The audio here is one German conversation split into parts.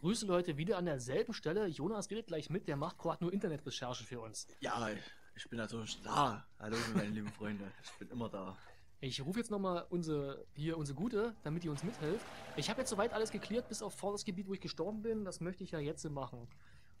Grüße Leute, wieder an derselben Stelle. Jonas redet gleich mit, der macht gerade nur Internetrecherche für uns. Ja, ich bin natürlich da. Hallo, meine lieben Freunde. Ich bin immer da. Ich rufe jetzt nochmal unsere, hier unsere Gute, damit die uns mithilft. Ich habe jetzt soweit alles geklärt, bis auf das Gebiet, wo ich gestorben bin. Das möchte ich ja jetzt machen.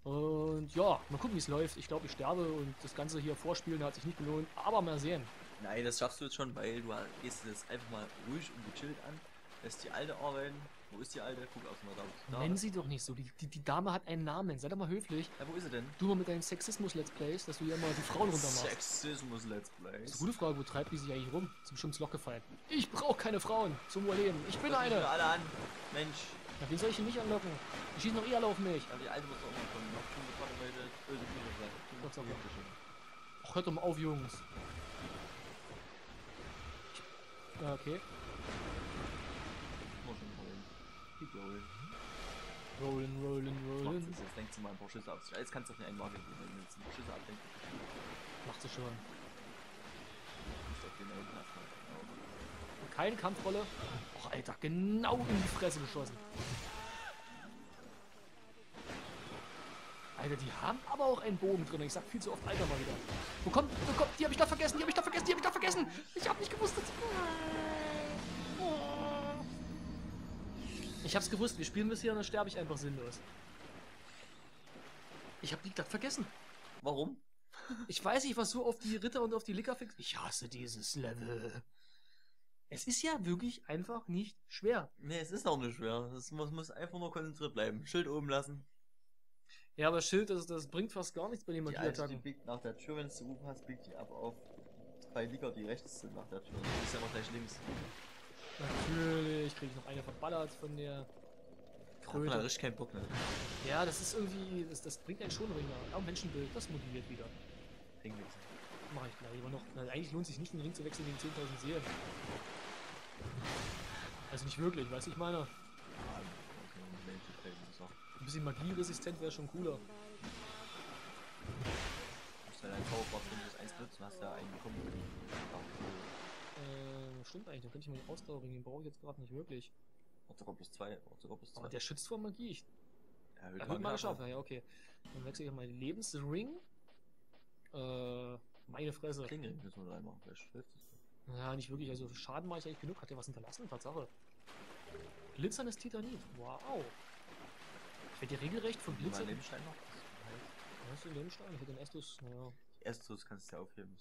Und ja, mal gucken, wie es läuft. Ich glaube, ich sterbe und das Ganze hier vorspielen hat sich nicht gelohnt. Aber mal sehen. Nein, das schaffst du jetzt schon, weil du gehst das einfach mal ruhig und gechillt an. Lässt die Alte arbeiten. Wo ist die Alte? Guck aus mal da. Nenn sie doch nicht so. Die, die, die Dame hat einen Namen. Sei doch mal höflich. Ja, wo ist sie denn? Du mal mit deinen Sexismus-Let's Plays, dass du ja immer die Frauen runter machst. Sexismus-Let's Plays. Das ist eine gute Frage. Wo treibt die sich eigentlich rum? Ist bestimmt Loch gefallen. Ich brauche keine Frauen zum Überleben. Ich bin Das eine. alle an. Mensch. Na, wen soll ich hier nicht anlocken? Die schießen doch eh alle auf mich. Ja, die Alte muss doch immer kommen. Noch schon gerade heute böse Bücher sein. Gott sei Dank. Ach, hört doch mal auf, Jungs. Ja, okay. Muss schon rollen. Keep rollen. Rollen, rollen, rollen. jetzt. Denkst du mal ein paar Schüsse sich. Jetzt kannst du auf eine Einmarke gehen, wenn du jetzt ein paar Schüsse abdenkst. Macht sie schon. Genau. Keine Kampfrolle. Och, Alter, genau in die Fresse geschossen. Alter, die haben aber auch einen Bogen drin. Ich sag viel zu oft Alter mal wieder. Wo kommt, wo kommt, die hab ich da vergessen, die hab ich da vergessen, die hab ich da vergessen. Ich hab nicht gewusst, dass... Ich hab's gewusst, wir spielen bis hier und dann sterbe ich einfach sinnlos. Ich hab die glatt vergessen. Warum? Ich weiß, ich war so auf die Ritter und auf die Licker fix. Ich hasse dieses Level. Es ist ja wirklich einfach nicht schwer. Nee, es ist auch nicht schwer. Es muss, muss einfach nur konzentriert bleiben. Schild oben lassen. Ja, aber Schild, das, das bringt fast gar nichts bei den Alte, die Magieattacken. biegt nach der Tür, wenn du gerufen hast, biegt die ab auf zwei Licker, die rechts sind nach der Tür. Die ist ja noch gleich links. Natürlich kriege ich noch eine verballert von der Da Kröte. richtig keinen Bock mehr. Ja, das ist irgendwie, das, das bringt einen schon Ringer. Auch Menschenbild, das motiviert wieder. Ringwechsel. Mache ich gleich lieber noch. Na, eigentlich lohnt sich nicht, den Ring zu wechseln gegen 10.000 Seelen. Also nicht wirklich, weißt du, ich meine, ein bisschen magieresistent wäre schon cooler. Du musst ja deinen Zauberbart, wenn du das eins nutzt, hast du ja einen bekommen. Äh, stimmt eigentlich, dann könnte ich mal den Ausdauerring, den brauche ich jetzt gerade nicht wirklich. Sogar plus zwei, hat sogar plus zwei. Aber der schützt vor Magie. Ich Erhöht Erhöht magische Abwehr, ja, okay. Dann wechsle ich auf meinen Lebensring. Äh, meine Fresse. Klingring müssen wir reinmachen, vielleicht hilft das. Ja, nicht wirklich. Also Schaden mache ich eigentlich genug. Hat der was hinterlassen? Tatsache. Glitzerndes Titanit. Wow. Ich werde dir regelrecht von Mal Glitzern... Lebensstein noch? Hast du Lebensstein? Ich hätte den Estus... Naja. Estus kannst du ja aufheben.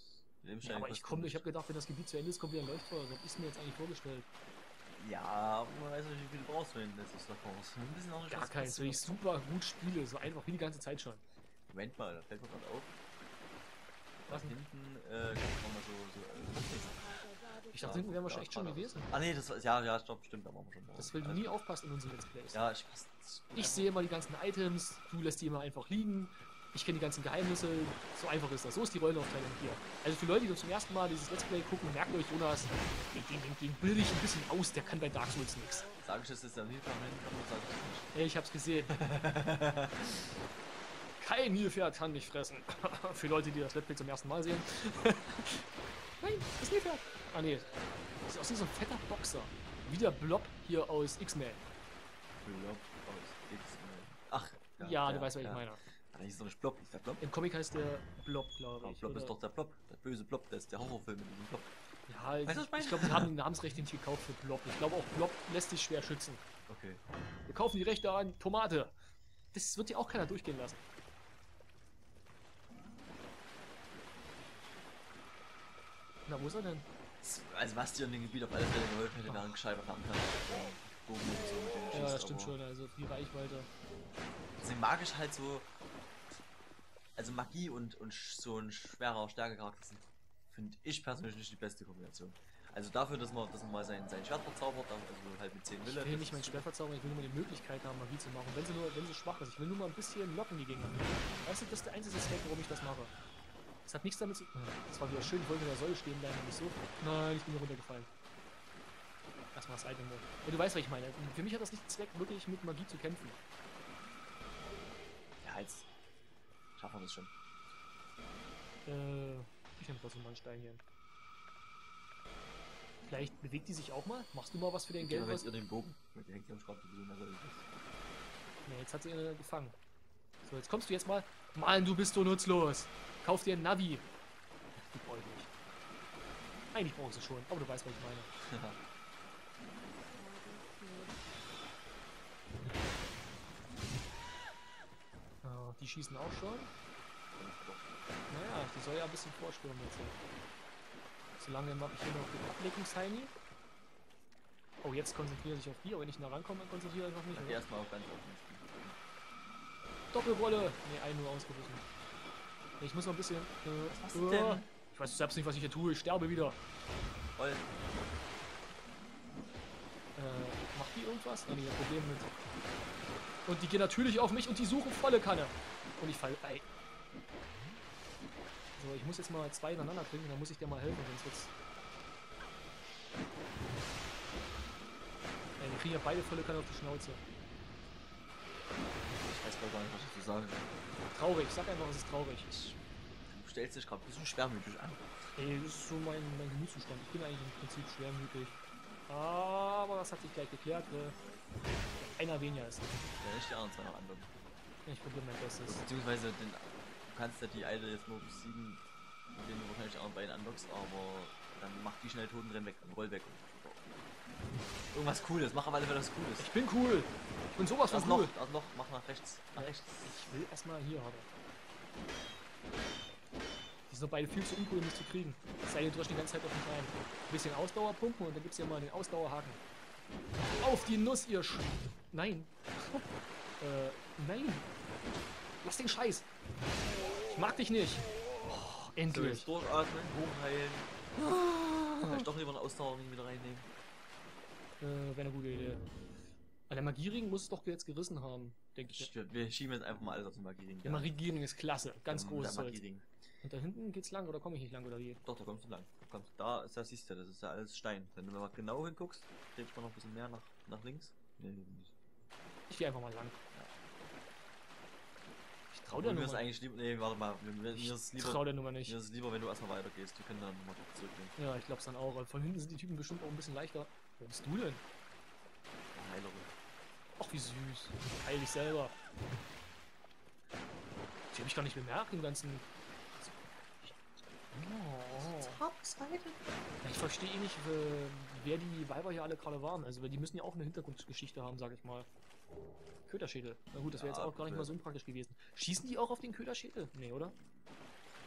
Ja, aber ich komme... Ich habe gedacht, wenn das Gebiet zu Ende ist, kommt wieder ein Leuchtfeuer. So ich mir jetzt eigentlich vorgestellt. Ja, man weiß nicht, wie viel du brauchst, wenn das ist davor. Ein bisschen auch Gar keins, weil ich super gut spiele. So einfach wie die ganze Zeit schon. Moment mal, da fällt mir gerade auf. Was Da hinten äh, kann man mal so. so äh, Ich dachte, hinten wären wir schon echt schon gewesen. Ah nee, das. Ja, ja, stopp, stimmt, da waren wir schon. Das will du nie aufpassen in unseren Let's Plays. Ja, ich passe. Ich sehe immer die ganzen Items, du lässt die immer einfach liegen. Ich kenne die ganzen Geheimnisse. So einfach ist das. So ist die Rollenaufteilung hier. Also für Leute, die zum ersten Mal dieses Let's Play gucken, merkt euch, Jonas, den, den, den, bilde ich ein bisschen aus, der kann bei Dark Souls nichts. Sag ich das jetzt am Hintergrund, sag ich hab's gesehen. Kein Nilpferd kann mich fressen. für Leute, die das Let's Play zum ersten Mal sehen. Nein, das Nilpferd. Ah nee. Das sieht aus wie so ein fetter Boxer. Wie der Blob hier aus X-Men. Blob aus X-Men. Ach, Ja, der, du weißt, was ja. ich meine. Ah, das ist doch nicht Blob, ist der Blob? Im Comic heißt der Blob, glaube ich. Blob oder? ist doch der Blob, der böse Blob, das ist der Horrorfilm mit diesem Blob. Ja, ich, Weißt ich ich glaube, die haben die Namensrechte nicht gekauft für Blob. Ich glaube auch, Blob lässt sich schwer schützen. Okay. Wir kaufen die Rechte an Tomate. Das wird dir auch keiner durchgehen lassen. Na, wo ist er denn? Also was dir in dem Gebiet auf alle Fälle geholfen hätte, wäre ein gescheiter Fernkampf. Und so Ja, das stimmt schon. Also die Reichweite. Deswegen mag ich halt so. Also Magie und, und so ein schwerer Stärkecharakter sind, finde ich persönlich nicht die beste Kombination. Also dafür, dass man, dass man mal sein, sein Schwert verzaubert, also halt mit 10 Ich Wille. will das nicht mein Schwert verzaubern, ich will nur mal die Möglichkeit haben, Magie zu machen. Wenn sie nur, wenn sie schwach ist. Ich will nur mal ein bisschen locken die Gegner. Weißt du, das ist der einzige Zweck, warum ich das mache. Das hat nichts damit zu tun. Das war wieder schön, ich wollte in der Säule stehen bleiben und nicht so. Nein, ich bin hier runtergefallen. Erstmal das Item. Ja, du weißt, was ich meine. Für mich hat das nicht Zweck, wirklich mit Magie zu kämpfen. Ja, jetzt schaffen wir das schon. Äh, ich nehme trotzdem mal einen Stein hier. Vielleicht bewegt die sich auch mal? Machst du mal was für Gell, Geld? Was? ihr den Bogen, weil die hängt am so der. Nee, Jetzt hat sie ihn gefangen. So, jetzt kommst du jetzt mal. Mann, du bist so nutzlos. Kauf dir ein Navi. Die brauche ich nicht. Eigentlich brauche ich sie schon, aber du weißt, was ich meine. Ja, die schießen auch schon. Naja, die soll ja ein bisschen vorstürmen jetzt. Solange mache ich hier noch den Ablenkungsheini. Oh, jetzt konzentriere ich auf die, aber wenn ich nah rankomme, dann konzentriere ich geh oder? erstmal auf ganz offen. Doppelrolle! Ne, einen nur ausgewichen. Nee, Ich muss noch ein bisschen. Äh, Was denn? Ich weiß selbst nicht, was ich hier tue. Ich sterbe wieder. Voll. Äh, macht die irgendwas? Nee, die hat Probleme mit. Und die gehen natürlich auf mich und die suchen volle Kanne. Und ich falle. Ey. So, ich muss jetzt mal zwei ineinander kriegen, dann muss ich dir mal helfen, sonst wird's. Ey, die kriegen ja beide volle Kanne auf die Schnauze. Ich weiß gar nicht, was ich zu sagen. Traurig, sag einfach, es ist traurig. Du stellst dich gerade ein bisschen schwermütig an. Ey, das ist so mein, mein Gemütszustand. Ich bin eigentlich im Prinzip schwermütig. Aber das hat sich gleich geklärt. Äh, einer weniger ist. Ja, nicht die anderen zwei noch anderen. Ich probiere mein Bestes. Beziehungsweise den, du kannst ja die alte jetzt nur besiegen, indem du wahrscheinlich auch beiden anlockst, aber dann mach die schnell tot und renn weg roll weg. Irgendwas Cooles, mach auf alle Fälle was Cooles. Ich bin cool. Ich bin sowas Das von noch, cool. das noch, mach nach rechts. Nach Ja, rechts. Ich will erstmal hier, aber. Die sind doch beide viel zu uncool, um mich zu kriegen. Es sei denn, du die ganze Zeit auf mich rein. Ein bisschen Ausdauer pumpen und dann gibt's hier mal den Ausdauerhaken. Auf die Nuss, ihr Sch... Nein. äh, nein. Lass den Scheiß. Ich mag dich nicht. Oh, So, endlich. jetzt durchatmen, hochheilen. Vielleicht doch lieber eine Ausdauer wieder reinnehmen. Äh, wäre eine gute Idee. An der Magiering muss es doch jetzt gerissen haben, denke ich. Ich, wir schieben jetzt einfach mal alles auf den Magiering. Der Magiering ist klasse. Ganz großes. Und da hinten geht's lang oder komme ich nicht lang oder wie? Doch, da kommst du lang. Da kommst, da ist, das siehst du, das ist ja alles Stein. Wenn du mal genau hinguckst, drehst du mal noch ein bisschen mehr nach, nach links. Nee, nicht. Ich gehe einfach mal lang. Ich trau der Und mir ist eigentlich lieber, nee, warte mal, mir, mir ist Ich lieber, trau der Nummer nicht. mir ist lieber, wenn du erstmal weitergehst. Wir können dann nochmal zurückgehen. Ja, ich glaub's dann auch. weil Von hinten sind die Typen bestimmt auch ein bisschen leichter. Wer bist du denn? Ja, Heilerin. Ach, wie süß. Heil dich selber. Die hab ich gar nicht bemerkt, den ganzen... Oh. Ja, Ich verstehe eh nicht, äh, wer die Weiber hier alle gerade waren. Also, weil die müssen ja auch eine Hintergrundgeschichte haben, sag ich mal. Köderschädel. Na gut, das wäre Ja, jetzt auch gar nicht ja. mal so unpraktisch gewesen. Schießen die auch auf den Köderschädel? Nee, oder?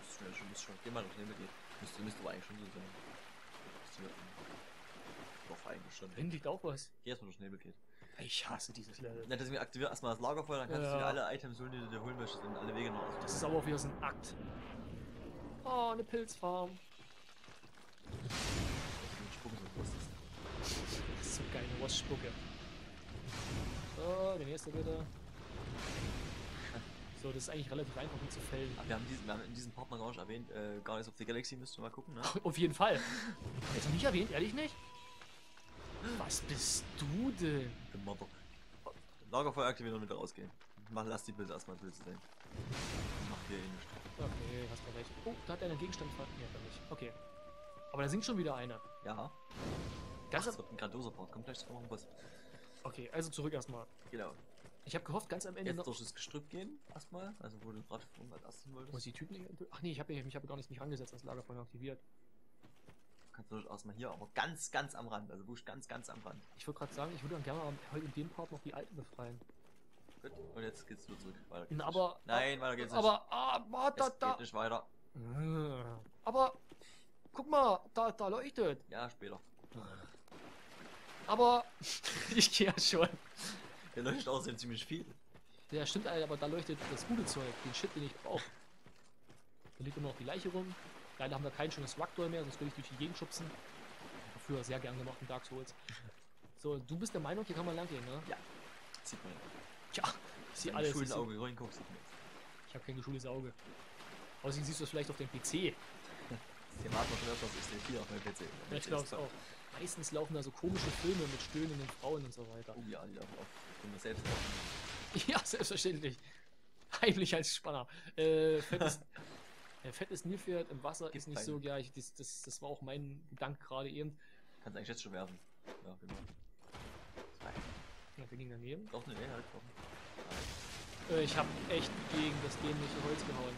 Das ist schon, schon, schon. Geh mal durch Nebel gehen. Müsste, müsste aber eigentlich schon so sein. Müsste Doch, eigentlich schon. Drin liegt auch was. Geh erstmal durch Nebel geht. Ich hasse dieses Level. Ja, deswegen aktivier erstmal das Lagerfeuer, dann kannst Ja. du dir alle Items holen, die du dir holen möchtest und alle Wege noch. Das ist aber auch wieder so ein Akt. Oh, eine Pilzfarm. Das ist so geil, eine Wassspucke. So, der nächste bitte. So, das ist eigentlich relativ einfach, die zu fällen. Aber wir haben, diesen, wir haben in diesem gar nicht erwähnt, äh, Guardians of the Galaxy müsst ihr mal gucken, ne? Auf jeden Fall. Hättest du nicht erwähnt, ehrlich nicht? Was bist du denn? The Mother. Lagerfeuer aktivieren und wieder rausgehen. Mach, lass die Bilder erstmal Pilze sein. Mach hier eh nichts. Okay, hast du recht. Oh, da hat er einen Gegenstand ver... Nee, hat er nicht. Okay. Aber da singt schon wieder einer. Ja. Ganz Das am... wird ein grandioser Part. Kommt gleich noch ein Boss. Okay, also zurück erstmal. Genau. Ich habe gehofft, ganz am Ende Jetzt noch... durch das Gestrüpp gehen, erstmal. Also, wo du gerade als erstes hin Muss wolltest. die Typen nicht... Ach nee, ich habe ich hab gar nicht mich rangesetzt, das Lagerfeuer aktiviert. Kannst du erstmal hier, aber ganz, ganz am Rand. Also, wusch ganz, ganz am Rand. Ich wollte gerade sagen, ich würde dann gerne mal heute in dem Part noch die Alten befreien. Gut. Und jetzt geht's wieder zurück. Weiter geht's Na, nicht. aber... Nein, weiter geht's nicht. Aber... Ah, da, es da... geht nicht weiter. Äh, Aber... Guck mal, da, da leuchtet. Ja, später. Aber... ich gehe ja schon. Der leuchtet außerdem ziemlich viel. Ja, stimmt, aber da leuchtet das gute Zeug, den Shit, den ich brauche. Da liegt immer noch die Leiche rum. Leider haben wir kein schönes Rugdoll mehr, sonst würde ich durch die Gegend schubsen. Früher sehr gern gemacht in Dark Souls. So, du bist der Meinung, hier kann man lang gehen, ne? Sieht man ja. Tja, ich sehe alles. seh- Auge reinguckst, sieht man ich habe kein geschultes Auge. Außerdem siehst du es vielleicht auf dem PC. Das Thema hat man schon öfters, ich sehe viel auf meinem PC. Ja, ich glaube es auch. Meistens laufen da so komische Filme mit stöhnenden Frauen und so weiter. Oh ja, die laufen auf. Bin mir selbst auf. Ja, selbstverständlich. Heimlich als Spanner. Äh, fettes, äh, fettes Nilpferd im Wasser Gibt's ist nicht so, keine. ja, ich, das, das, das war auch mein Gedanke gerade eben. Kannst eigentlich jetzt schon werfen. Ja, genau. Zwei. Ja, wir gingen daneben. Doch, ne, ne, halt komm. Äh, ich habe echt gegen das dämliche Holz gehauen.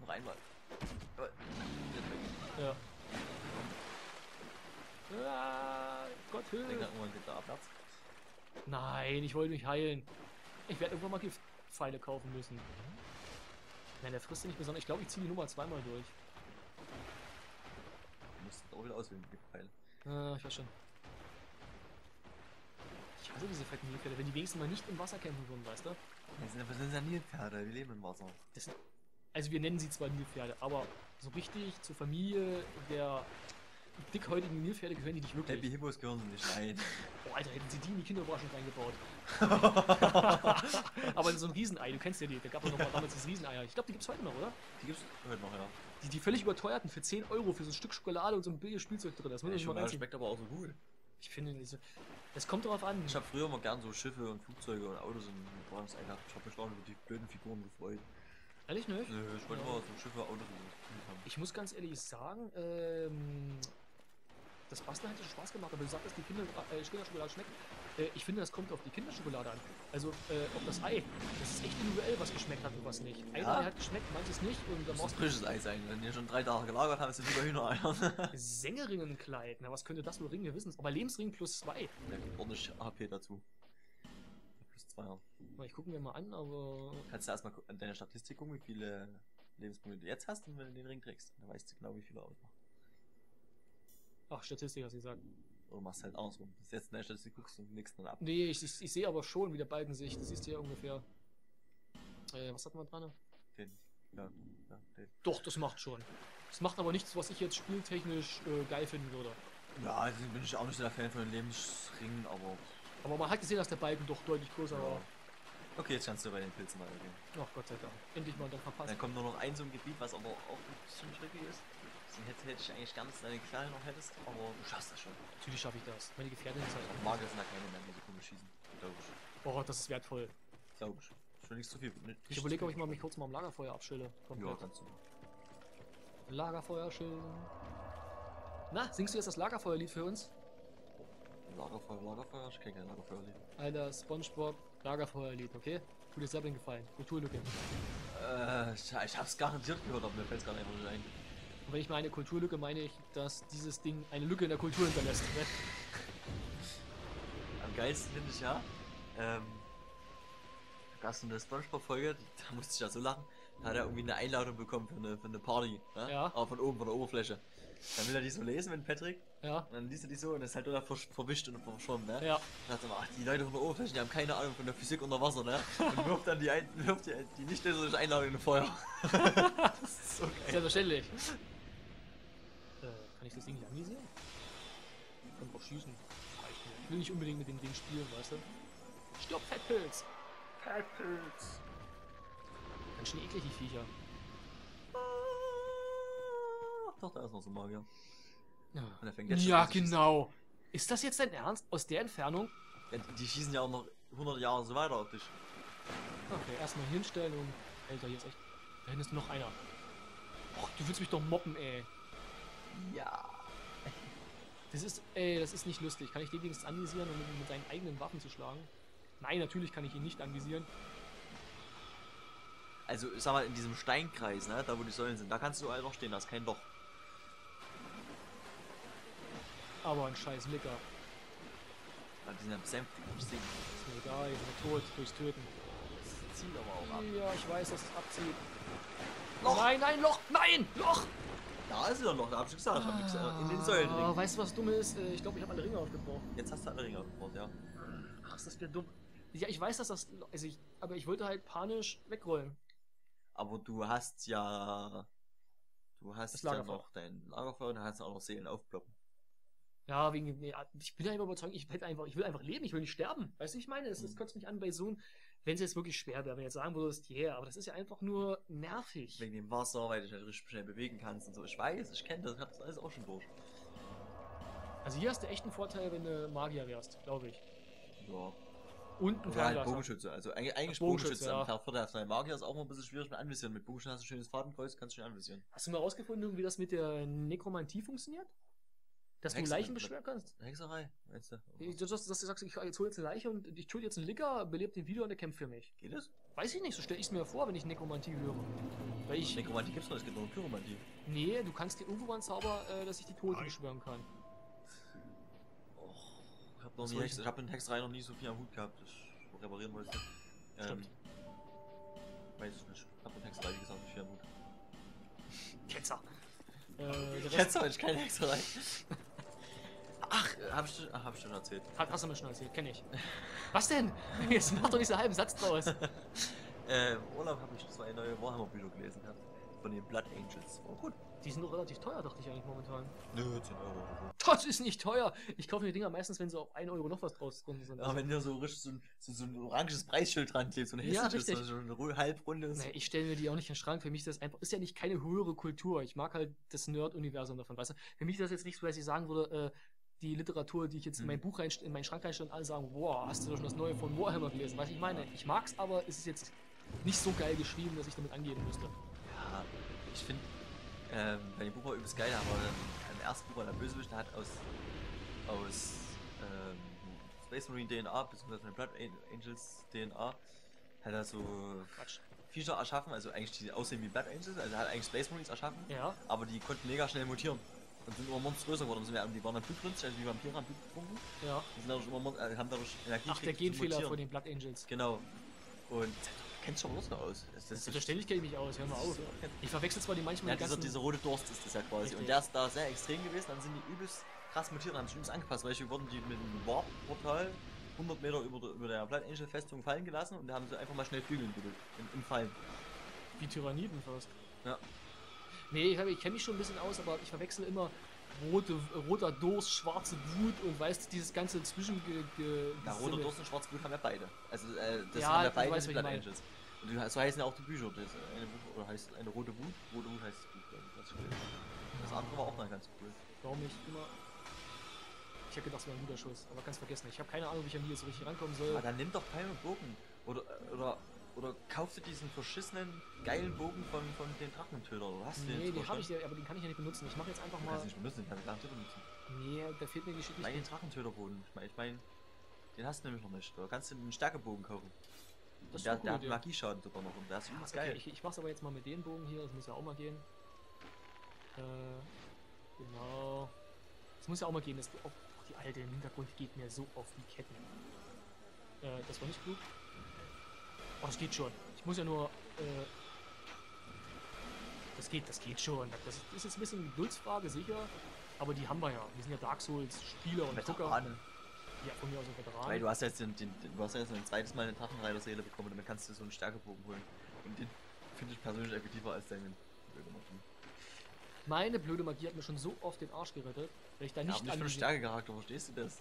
Noch einmal. Ja. Ah, Gott hilf. irgendwann geht der. Nein, ich wollte mich heilen. Ich werde irgendwann mal Giftpfeile kaufen müssen. Nein, der frisst ja nicht besonders. Ich glaube, ich ziehe die Nummer zweimal durch. Du musst auch wieder auswählen, die Pfeile. Ah, ich weiß schon. Ich hasse diese fetten Nilpferde, wenn die wenigstens mal nicht im Wasser kämpfen würden, weißt du? Das sind, ja Nilpferde, die leben im Wasser. Das sind, also wir nennen sie zwar Nilpferde, aber so richtig zur Familie der dickhäutigen Nilpferde gehören die nicht wirklich. Happy Hippos gehören sie nicht rein. Oh, Alter, hätten sie die in die Kinderüberraschung reingebaut. aber in so ein Riesenei, du kennst ja die, da gab es noch mal damals das Riesenei. Ich glaube, die gibt's heute noch, oder? Die gibt's heute noch, ja. Die, die völlig überteuerten für 10 Euro für so ein Stück Schokolade und so ein billiges Spielzeug drin. Das muss man sich mal reinziehen. schmeckt aber auch so gut. Ich finde, diese, das kommt darauf an. Ich habe früher immer gern so Schiffe und Flugzeuge und Autos und eingehabt. Ich habe mich auch über die blöden Figuren gefreut. Ehrlich nicht? Nö, ich wollte immer so Schiffe, Autos und so haben. Ich muss ganz ehrlich sagen, ähm, das Basteln hat schon Spaß gemacht, aber du sagtest, die Kinder, äh, Kinderschokolade schmeckt. Äh, ich finde, das kommt auf die Kinderschokolade an. Also äh, auf das Ei. Das ist echt individuell, was geschmeckt hat und was nicht. Ein Ja. Ei hat geschmeckt, manches nicht. Und da Das muss frisches Ei sein. Wenn die schon drei Tage gelagert ist es wieder Hühnereier. Sängerinnenkleid. Na, was könnte das wohl Ring? Wir wissen es. Aber Lebensring plus zwei. Da gibt ordentlich AP dazu. Zwei. Na, Ich gucke mir mal an, aber. Kannst du erstmal an deine Statistik gucken, wie viele Lebenspunkte du jetzt hast und wenn du den Ring trägst. Dann weißt du genau, wie viele ausmacht. Ach, Statistik hast du gesagt. Oder machst halt andersrum. Du jetzt in deine Statistik guckst und nix dann ab. Nee, ich, ich, ich sehe aber schon, wie der Balken sich. Das siehst du ja ungefähr. Äh, was hatten wir dran? Den. Ja, ja, den. Doch, das macht schon. Das macht aber nichts, was ich jetzt spieltechnisch äh, geil finden würde. Ja, also bin ich auch nicht so der Fan von den Lebensringen, aber. Aber man hat gesehen, dass der Balken doch deutlich größer war. Ja. Okay, jetzt kannst du bei den Pilzen weitergehen. Ach Gott sei Dank. Endlich mal dann verpasst. Dann kommt nur noch ein so ein Gebiet, was aber auch ein bisschen tricky ist. Deswegen hätte, hätte ich eigentlich gern, dass du deine Knall noch hättest, aber du schaffst das schon. Natürlich schaffe ich das. Meine Gefährtin ist halt Auch Magier sind da keine mehr, die so komisch schießen. Glaube ich. Oh, das ist wertvoll. Glaube ich. Schon nicht zu viel. Nicht Ich überlege, ob ich mal mich kurz mal am Lagerfeuer abschille. Ja, kannst du. Lagerfeuer schillen. Na, singst du jetzt das Lagerfeuerlied für uns? Lagerfeuer, Lagerfeuer? Ich kenne kein Lagerfeuerlied. Alter, Spongebob, Lagerfeuerlied, okay? Tut dir selber den Gefallen. Kulturlücke. Äh, ich, hab's garantiert gehört, aber mir fällt's gerade einfach nicht ein. Und wenn ich meine Kulturlücke meine ich, dass dieses Ding eine Lücke in der Kultur hinterlässt. Ne? Am geilsten finde ich ja, ähm, da gab's eine Spongebob-Folge, da musste ich ja so lachen. Da hat er irgendwie eine Einladung bekommen für eine, für eine Party. Ne? Ja. Aber von oben, von der Oberfläche. Dann will er die so lesen mit Patrick. Ja, Und dann liest er die so und ist halt nur verwischt und verschwommen, ne? ja. Und dachte mal, ach, die Leute von der Oberfläche, die haben keine Ahnung von der Physik unter Wasser, ne? Und wirft dann die, ein, wirft die, die nicht leserische Einladung in Feuer. das ist so geil. Selbstverständlich. Äh, kann ich das Ding nicht anvisieren? Ich kann drauf schießen. Ich will nicht unbedingt mit dem Ding spielen, weißt du? Stopp, Fettpilz! Fettpilz! Ganz schön eklig, die Viecher. Doch, da ist noch so ein Magier. Ja, Und er fängt jetzt schon ja genau. Ist das jetzt dein Ernst? Aus der Entfernung? Ja, die- schießen ja auch noch 100 Jahre so weiter auf dich. Okay, erstmal hinstellen und. Alter, ist echt. Da hinten ist noch einer. Och, du willst mich doch mobben, ey. Ja. Das ist, ey, das ist nicht lustig. Kann ich den wenigstens anvisieren, um ihn mit seinen eigenen Waffen zu schlagen? Nein, natürlich kann ich ihn nicht anvisieren. Also, ich sag mal, in diesem Steinkreis, ne, da wo die Säulen sind, da kannst du einfach stehen, da ist kein Loch. Aber ein scheiß Licker. Die sind nicht singen. Ist mir egal, ich bin tot durchs Töten. Das zieht aber auch ab. Ja, ich weiß, dass es abzieht. Loch! Nein, nein, Loch! Nein! Loch! Da ist wieder ein Loch, da hab ich gesagt, hab ich gesagt in den Säulen Ah, drin. weißt du, was dumm ist? Äh, Ich glaube, ich habe alle Ringe aufgebraucht. Jetzt hast du alle Ringe aufgebaut, ja. Ach, ist das wieder dumm. Ja, ich weiß, dass das. Also ich, aber ich wollte halt panisch wegrollen. Aber du hast ja. Du hast ja noch dein Lagerfeuer und hast du auch noch Seelen aufploppen. Ja, wegen. Nee, ich bin einfach überzeugt, ich will einfach, ich will einfach leben, ich will nicht sterben. Weißt du, ich meine, es Mhm. das kotzt mich an bei so einem, wenn es jetzt wirklich schwer wäre, wenn jetzt sagen würdest, yeah, aber das ist ja einfach nur nervig. Wegen dem Wasser, weil du dich nicht richtig schnell bewegen kannst und so. Ich weiß, ich kenne das, ich hab das alles auch schon durch. Also hier hast du echt einen Vorteil, wenn du Magier wärst, glaube ich. Ja. Und ein Oder halt. Bogenschütze. Also eigentlich, eigentlich Bogenschütze, Bogenschütze. ja. Vorteil hast Magier ist auch mal ein bisschen schwierig mit Anvisieren. Mit Bogenschützen hast du ein schönes Fadenkreuz, kannst du schön anvisieren. Hast du mal rausgefunden, wie das mit der Nekromantie funktioniert? Dass Hexen- du Leichen beschwören kannst? Hexerei, meinst du? Ich- Du, dass, dass du sagst, ich, jetzt hol jetzt eine Leiche und ich tue jetzt einen Licker, belebt den wieder und der kämpft für mich. Geht das? Weiß ich nicht, so stelle ich es mir vor, wenn ich Nekromantie höre. Weil ich. Nekromantie gibt's noch, es gibt nur Pyromantie. Nee, du kannst dir irgendwo einen Zauber, äh, dass ich die Toten Nein. beschwören kann. Oh, ich hab noch nie Hex, ich- hab in Hexerei noch nie so viel am Hut gehabt, dass ich reparieren wollte. Ähm, Stimmt. weiß ich nicht. Ich hab in Hexerei, wie gesagt, nicht viel am Hut. Ketzer. Äh, du eigentlich keine Hexerei? Hab ich, ach, hab ich schon erzählt. hat, hast du mir schon erzählt, kenne ich. Was denn? Jetzt mach doch nicht so einen halben Satz draus. Äh, Im Urlaub habe ich zwei neue Warhammer-Bücher gelesen gehabt. Von den Blood Angels. Oh, gut. Die sind doch relativ teuer, dachte ich eigentlich momentan. Nö, 10 Euro oder so. Das ist nicht teuer. Ich kaufe mir die Dinger meistens, wenn sie auf 1 Euro noch was draus drin sind. Aber wenn da so so ein, so, so ein oranges Preisschild dran klebt, so ein Ja, hässliches, richtig. so eine ru- halbrundes. Nee, ich stelle mir die auch nicht in den Schrank. Für mich ist das einfach, ist ja nicht keine höhere Kultur. Ich mag halt das Nerd-Universum davon, weißt du? Für mich ist das jetzt nicht so, dass ich sagen würde, äh, die Literatur, die ich jetzt in Mhm. mein Buch rein, in meinen Schrank reinstelle und alle sagen, wow, hast du doch schon das Neue von Warhammer gelesen? Du, ich meine, ich mag's, aber es ist jetzt nicht so geil geschrieben, dass ich damit angehen müsste. Ja, ich finde, ähm, bei dem Buch war übelst geil, aber im ersten Buch war der Bösewicht, der hat aus, aus ähm, Space Marine DNA, beziehungsweise Blood An- Angels DNA, hat er so Quatsch. Viecher erschaffen, also eigentlich die aussehen wie Blood Angels, also er hat eigentlich Space Marines erschaffen, Ja, aber die konnten mega schnell mutieren. Und sind immer monströser geworden. Sind- Die waren dann blutrünstig, also wie Vampire an Blut getrunken. ja. Und sind dadurch immer, äh, haben dadurch Energie Ach, der Genfehler von den Blood Angels. Genau. Und kennst du schon was noch aus? Das, das, Selbstverständlich kenne ich mich aus, hör mal auf. Ich verwechsel zwar die manchmal Ja, die dieser, dieser rote Durst ist das ja quasi. Richtig. Und der ist da sehr extrem gewesen. Dann sind die übelst krass mutiert und haben sich übelst angepasst. Zum Beispiel wurden die mit einem Warp-Portal 100 Meter über, der- über der Blood Angel Festung fallen gelassen und da haben sie einfach mal schnell Flügel entwickelt. Im, im Fallen. Wie Tyranniden fast. Ja. Nee, ich, ich kenne mich schon ein bisschen aus, aber ich verwechsel immer rote, roter Durst, schwarze Wut und weißt dieses ganze Zwischen... Dieses roter Durst und Schwarzblut haben ja beide. Also, äh, das Ja, haben ja du beide weißt, ich Blood. Angels. Und so heißen ja auch die Bücher. Das eine Buch, oder heißt eine rote Wut. Rote Wut heißt das Buch, gelesen habe. Das andere war auch mal ganz cool. Warum nicht immer... Ich hätte gedacht, es wäre ein guter Schuss, aber ganz vergessen. Ich habe keine Ahnung, wie ich an die jetzt so richtig rankommen soll. Aber dann nimm doch Pfeil und Bogen. Oder, oder, oder kauf dir diesen verschissenen, geilen Bogen von, von den Drachentöter. Oder hast du den Nee, den habe ich ja, aber den kann ich ja nicht benutzen. Ich mache jetzt einfach Du mal. kannst nicht benutzen, den du gar nicht benutzen. Nee, da fehlt mir die Ich Geschichte. meine den Drachentöterbogen. Ich meine, ich mein, den hast du nämlich noch nicht. Da kannst du einen Stärkebogen kaufen. Das ist der, doch der hat Idee. Magieschaden sogar noch. Und der ist übelst geil. Okay, ich, ich mach's aber jetzt mal mit den Bogen hier, das muss ja auch mal gehen. Äh, genau. Das muss ja auch mal gehen. Das, auch die alte im Hintergrund geht mir so auf die Ketten. Äh, das war nicht klug. Oh, das geht schon. Ich muss ja nur. Äh, das geht, das geht schon. Das ist, das ist ein bisschen Geduldsfrage, sicher. Aber die haben wir ja. Wir sind ja Dark Souls Spieler und Gucker. Veterane. Ja, von mir aus ein Veteran. Weil du hast jetzt den, den, du hast jetzt ein zweites Mal eine Drachenreiterseele bekommen und damit kannst du so einen Stärkebogen holen. Und den finde ich persönlich effektiver als deinen Bögemagie. Meine blöde Magie hat mir schon so oft den Arsch gerettet, weil ich da Ja, nicht aber nicht für Stärkecharakter, verstehst du das?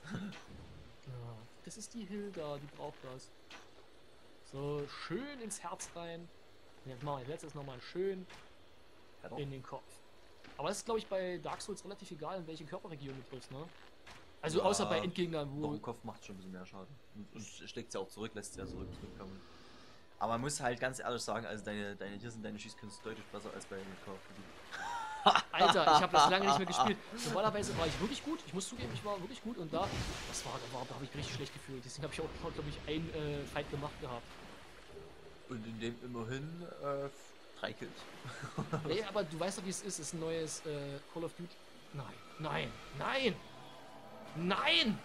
Ja, das ist die Hilda, die braucht das. So, schön ins Herz rein. Jetzt machen wir letztes nochmal schön doch. in den Kopf. Aber das ist, glaube ich, bei Dark Souls relativ egal, in welche Körperregion du triffst, ne? Also Ja, außer bei Endgegnern, Doch, wo... im Kopf macht schon ein bisschen mehr Schaden. Und, und schlägt sie auch zurück, lässt sie ja zurück, zurückkommen. Aber man muss halt ganz ehrlich sagen, also deine, deine hier sind deine Schießkünste deutlich besser als bei Call. Alter, ich habe das lange nicht mehr gespielt. Normalerweise war ich wirklich gut. Ich muss zugeben, ich war wirklich gut. Und da, das war, da, war, da habe ich richtig schlecht gefühlt. Deswegen habe ich auch, glaube ich, ein äh, Fight gemacht gehabt. Und in dem immerhin äh, drei Kills. Nee, aber du weißt doch, wie es ist. Es ist ein neues äh, Call of Duty. Nein, nein, nein! Nein!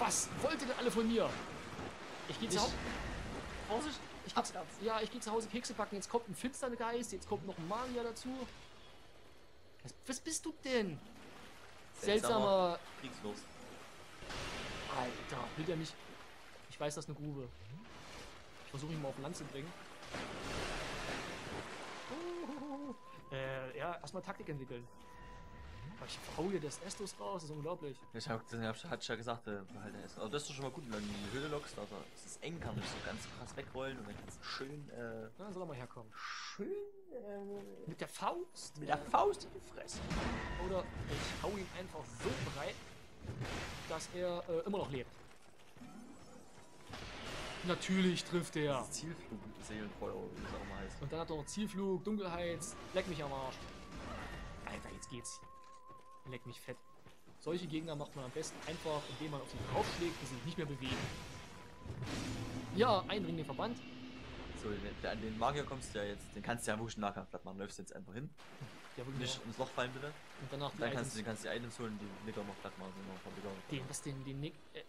Was wollt ihr denn alle von mir? Ich gehe zu Ich- Hause. Vorsicht! Ich geh zu, ja, ich gehe zu Hause Kekse backen. Jetzt kommt ein Finstergeist, jetzt kommt noch ein Magier dazu. Was, was bist du denn? Seltsamer. Kriegslust. Alter, will der mich. Ich weiß, das ist eine Grube. Ich versuche ihn mal auf Land zu bringen. Äh, ja, erstmal Taktik entwickeln. Aber ich hau hier das Estus raus, das ist unglaublich. Ich hab, das ich ja gesagt, äh, behalte es. Aber das ist doch schon mal gut, wenn du in die Höhle lockst. Also, es ist eng, kann nicht so ganz krass wegrollen und dann kannst du schön, äh, Na, soll er mal herkommen. schön, äh, Mit der Faust? mit der Faust in die Fresse. Oder ich hau ihn einfach so breit, dass er äh, immer noch lebt. Natürlich trifft er. Zielflug, Seelenfeuer, wie das auch mal heißt. Und dann hat er noch Zielflug, Dunkelheit, leck mich am Arsch. Alter, jetzt geht's. Leck mich fett. Solche Gegner macht man am besten einfach, indem man auf sie draufschlägt, dass sie sich nicht mehr bewegen. Ja, ein Ring den Verband. So, an den Magier kommst du ja jetzt, den kannst du ja wuschen Nahkampf platt machen. Läufst jetzt einfach hin. Ja, wirklich Nicht ins Loch fallen bitte. Und danach die Dann kannst du, Items. kannst du die Items holen, die Licker noch platt machen. noch Licker. Den, was den, den Nick. Äh,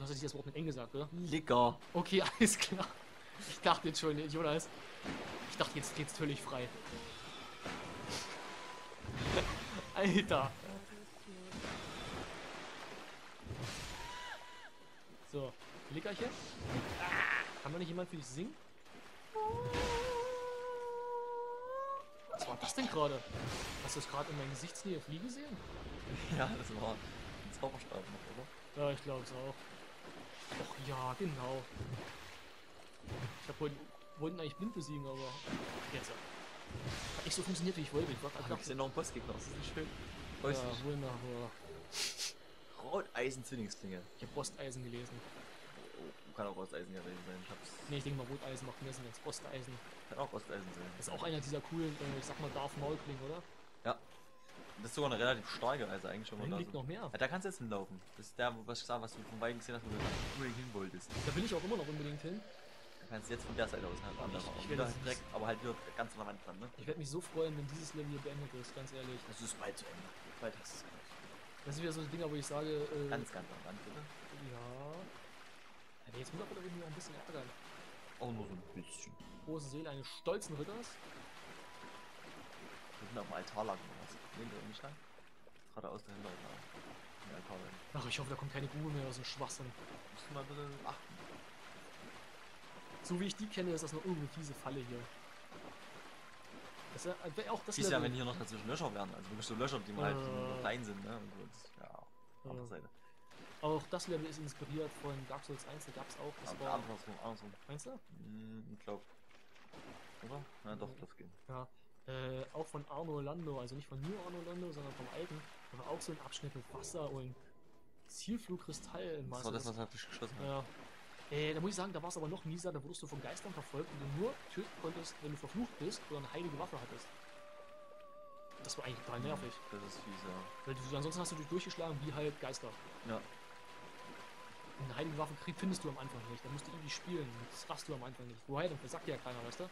du hast ja nicht das Wort mit eng gesagt, oder? Licker. Okay, alles klar. Ich dachte jetzt schon, Jonas. Ich dachte, jetzt geht's völlig frei. Alter. So, Lickerchen. Kann man nicht jemand für dich singen? Was war das denn gerade? Hast du es gerade in meiner Gesichtsnähe fliegen sehen? Ja, das war ein Zauberstab noch, oder? Ja, ich glaube es auch. Och ja, genau. Ich hab wollten, wollten eigentlich blind besiegen, aber jetzt. Hat nicht so funktioniert, wie ich wollte. Ich war gerade ja noch ein Bossgegner, das ist nicht schön. ja, wunderbar. Roteisen-Zwillingsklinge. Ich habe Rosteisen gelesen. Oh, kann auch Rosteisen gewesen sein. Ich hab's. Ne, ich denke mal, Roteisen macht mehr Sinn als Rosteisen. Kann auch Rosteisen sein. Das ist auch einer dieser coolen, äh, ich sag mal, Darth Maul-Klingen, oder? Das ist sogar eine relativ starke, also eigentlich schon mal da. liegt so- noch mehr. Ja, da kannst du jetzt hinlaufen. Das ist der, wo- was ich sag, was du von beiden gesehen hast, wo du unbedingt hin wolltest. Da will ich auch immer noch unbedingt hin. Da kannst du jetzt von der Seite aus halt anders Ich- ich machen. werde Wieder das- direkt, aber halt wieder ganz Wand dran, ne? Ich werde mich so freuen, wenn dieses Level hier beendet ist, ganz ehrlich. Das ist bald zu Ende. Bald hast du es gemacht. Das sind wieder so Dinger, wo ich sage, äh, Ganz, ganz an der Wand, bitte. ja. Wenn jetzt 100 würde ich mich auch ein bisschen ärgern. Auch nur so ein bisschen. Große Seele eines stolzen Ritters. Wir sind auf dem Altar lang oder was? Nee, der nicht lang. Geradeaus dahinter. Ja. Ja, Altar. Ach, ich hoffe, da kommt keine Grube mehr aus dem Schwachsinn. Musst du mal bitte achten. So wie ich die kenne, ist das eine irgendeine fiese Falle hier. Das ist ja, wär auch das Fies ja, wenn hier noch dazwischen Löcher wären. Also wirklich so Löcher, die man halt die nur Äh. klein sind, ne? Und das, ja, andere Äh. Seite. Auch das Level ist inspiriert von Dark Souls 1, da gab's auch. Das Aber war, andersrum, andersrum. meinst du? Hm, ich glaub. Oder? Na doch, das geht. Ja. Äh, auch von Arno Lando, also nicht von nur Arno Lando, sondern vom alten. Da war auch so ein Abschnitt mit Wasser und Zielflugkristall in Das war das, was er dich geschossen hat. Ja. Äh, da muss ich sagen, da war es aber noch mieser, da wurdest du von Geistern verfolgt und du nur töten konntest, wenn du verflucht bist oder eine heilige Waffe hattest. Das war eigentlich total nervig. Das ist fies, ja. Weil du, ansonsten hast du dich durchgeschlagen wie halt Geister. Ja. Und eine heilige Waffe krieg, findest du am Anfang nicht. Da musst du irgendwie spielen. Das raffst du am Anfang nicht. Woher denn? Das sagt dir ja keiner, weißt du?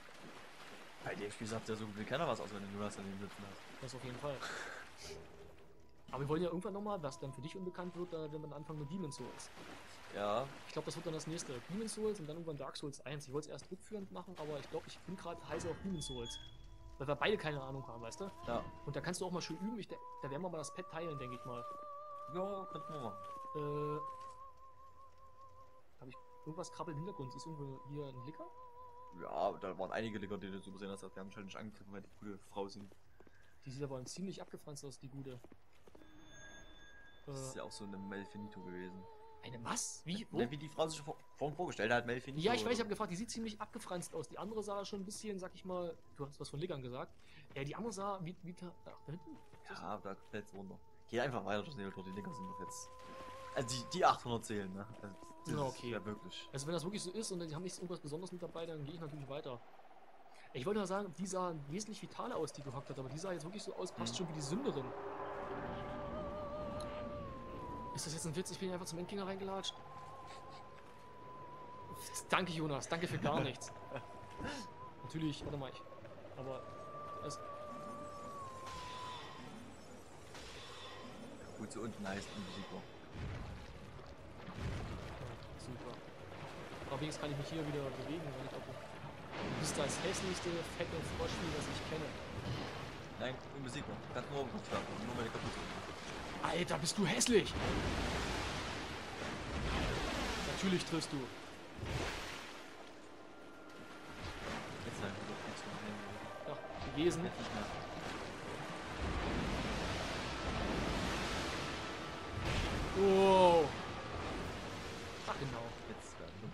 Bei dem Spiel sagt ja so gut wie keiner was aus, wenn du was daneben sitzen hast. Das auf jeden Fall. Aber wir wollen ja irgendwann nochmal, was dann für dich unbekannt wird, da, wenn man anfangen mit Demon's Souls. Ja, Ich glaube, das wird dann das nächste. Demon's Souls und dann irgendwann Dark Souls 1. Ich wollte es erst rückführend machen, aber ich glaube, ich bin gerade heißer auf Demon's Souls. Weil wir beide keine Ahnung haben, weißt du? ja. Und da kannst du auch mal schön üben. Ich, de- da werden wir mal das Pad teilen, denke ich mal. Ja, könnten wir machen. Äh. Habe ich irgendwas krabbelt im Hintergrund? Ist irgendwo hier ein Licker? Ja, da waren einige Licker, die du so gesehen hast, die haben mich halt nicht angegriffen, weil die gute Frau sind. Die sieht aber ziemlich abgefranst aus, die gute. Das ist ja auch so eine Melfinito gewesen. eine was? Wie? Wo? Ne, wie die Frau sich vor, vorhin vorgestellt hat, Melfinito. Ja, ich weiß, ich habe gefragt, die sieht ziemlich abgefranst aus. Die andere sah schon ein bisschen, sag ich mal, du hast was von Lickern gesagt. Ja, die andere sah wie, wie ach, da hinten? Ja, da fällt's runter. Geh einfach weiter den Nebel, die Licker sind doch jetzt. Also die, die 800 zählen, ne? Also das Ja, okay. ja wirklich. Also wenn das wirklich so ist und die haben nichts irgendwas Besonderes mit dabei, dann gehe ich natürlich weiter. Ich wollte nur sagen, die sah wesentlich vitaler aus, die gehockt hat, aber die sah jetzt wirklich so aus, passt Mhm. schon wie die Sünderin. Ist das jetzt ein Witz? Ich bin einfach zum Endgänger reingelatscht. Danke, Jonas. Danke für gar nichts. Natürlich, warte mal, ich. Aber. Es, Gut, so unten heißt unbesiegbar. ja, super. Aber wenigstens kann ich mich hier wieder bewegen, wenn ich auch. Du bist das hässlichste, fette Froschvieh, das ich kenne. Nein, unbesiegbar. Kannst nur oben drauf nur meine Kapuze. Alter, bist du hässlich! Natürlich triffst du. Jetzt du kriegst du noch Ja, gewesen. Jetzt nicht mehr. Wow. Ach genau. Jetzt werden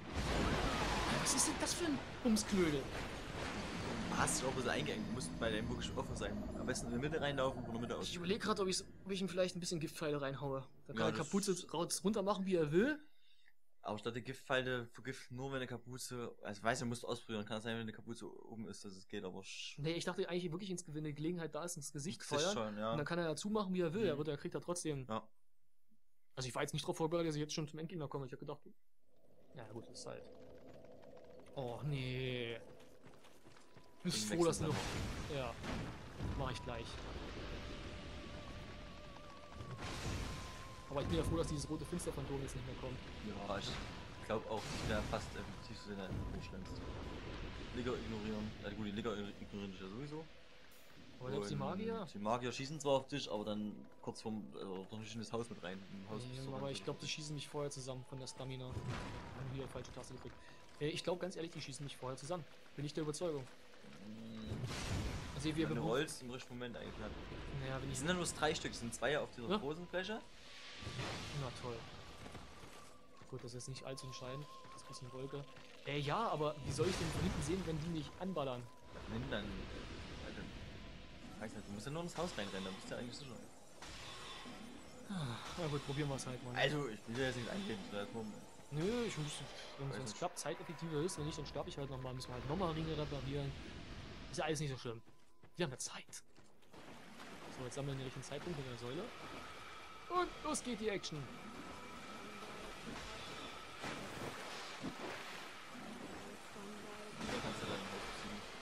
Was ist denn Bumsknödel? du. Hast dich auch ein bisschen eingeengt. Du musst bei dem wirklich offen sein. Am besten in die Mitte reinlaufen und von der Mitte aus. Ich überlege gerade, ob, ob ich ihm vielleicht ein bisschen Giftpfeile reinhaue. Da kann Ja, er Kapuze raus runter machen, wie er will. Aber statt der Giftpfeile vergiften nur wenn eine Kapuze. Also ich weiß, du musst ausprobieren. Kann sein, wenn eine Kapuze oben ist, dass es geht, aber Nee, ich dachte eigentlich wirklich, ins, wenn eine Gelegenheit da ist, ins Gesicht Gesicht feuern. schon, ja. Und dann kann er ja zumachen, wie er will. Mhm. Er wird, er kriegt er trotzdem. Ja. Also ich war jetzt nicht darauf vorbereitet, dass ich jetzt schon zum Endgegner komme. Ich habe gedacht, ja gut, das ist halt. Oh nee. Bist froh, dass du noch. Ja. Mach ich gleich. Aber ich bin ja froh, dass dieses rote Finsterphantom jetzt nicht mehr kommt. Ja, ich glaube auch, das wäre fast effektiv so in der Schlimmste. Liga ignorieren. Ja gut, die Liga ignorieren dich ja sowieso. Aber selbst die Magier? Die Magier schießen zwar auf dich, aber dann kurz vorm, in das Haus mit rein. Im Haus Nee, aber ich glaube, die schießen mich vorher zusammen von der Stamina. Haben hier falsche Taste gedrückt. Äh, ich glaube ganz ehrlich, die schießen mich vorher zusammen. Bin ich der Überzeugung. Mm, Also wir du rollst, im richtigen Moment eigentlich. Ja. Naja, wenn ich. sind ja nur drei Stück, es sind zwei auf dieser Ja. großen Fläche. Na toll. Gut, das ist nicht allzu entscheidend. Das ist ein bisschen Wolke. Äh, ja, aber wie soll ich denn von hinten sehen, wenn die mich anballern? Nimm dann. Weiß nicht, du musst ja nur ins Haus reinrennen, dann bist du ja eigentlich sicher. Na gut, probieren wir es halt mal. Also, ich will dir jetzt nicht eingehen. Das ist nur- Nö, ich muss, wenn es nicht. klappt, zeiteffektiver ist, wenn nicht, dann sterbe ich halt nochmal. Müssen wir halt nochmal Ringe reparieren. Ist ja alles nicht so schlimm. Wir haben ja Zeit. So, jetzt sammeln wir den richtigen Zeitpunkt in der Säule. Und los geht die Action.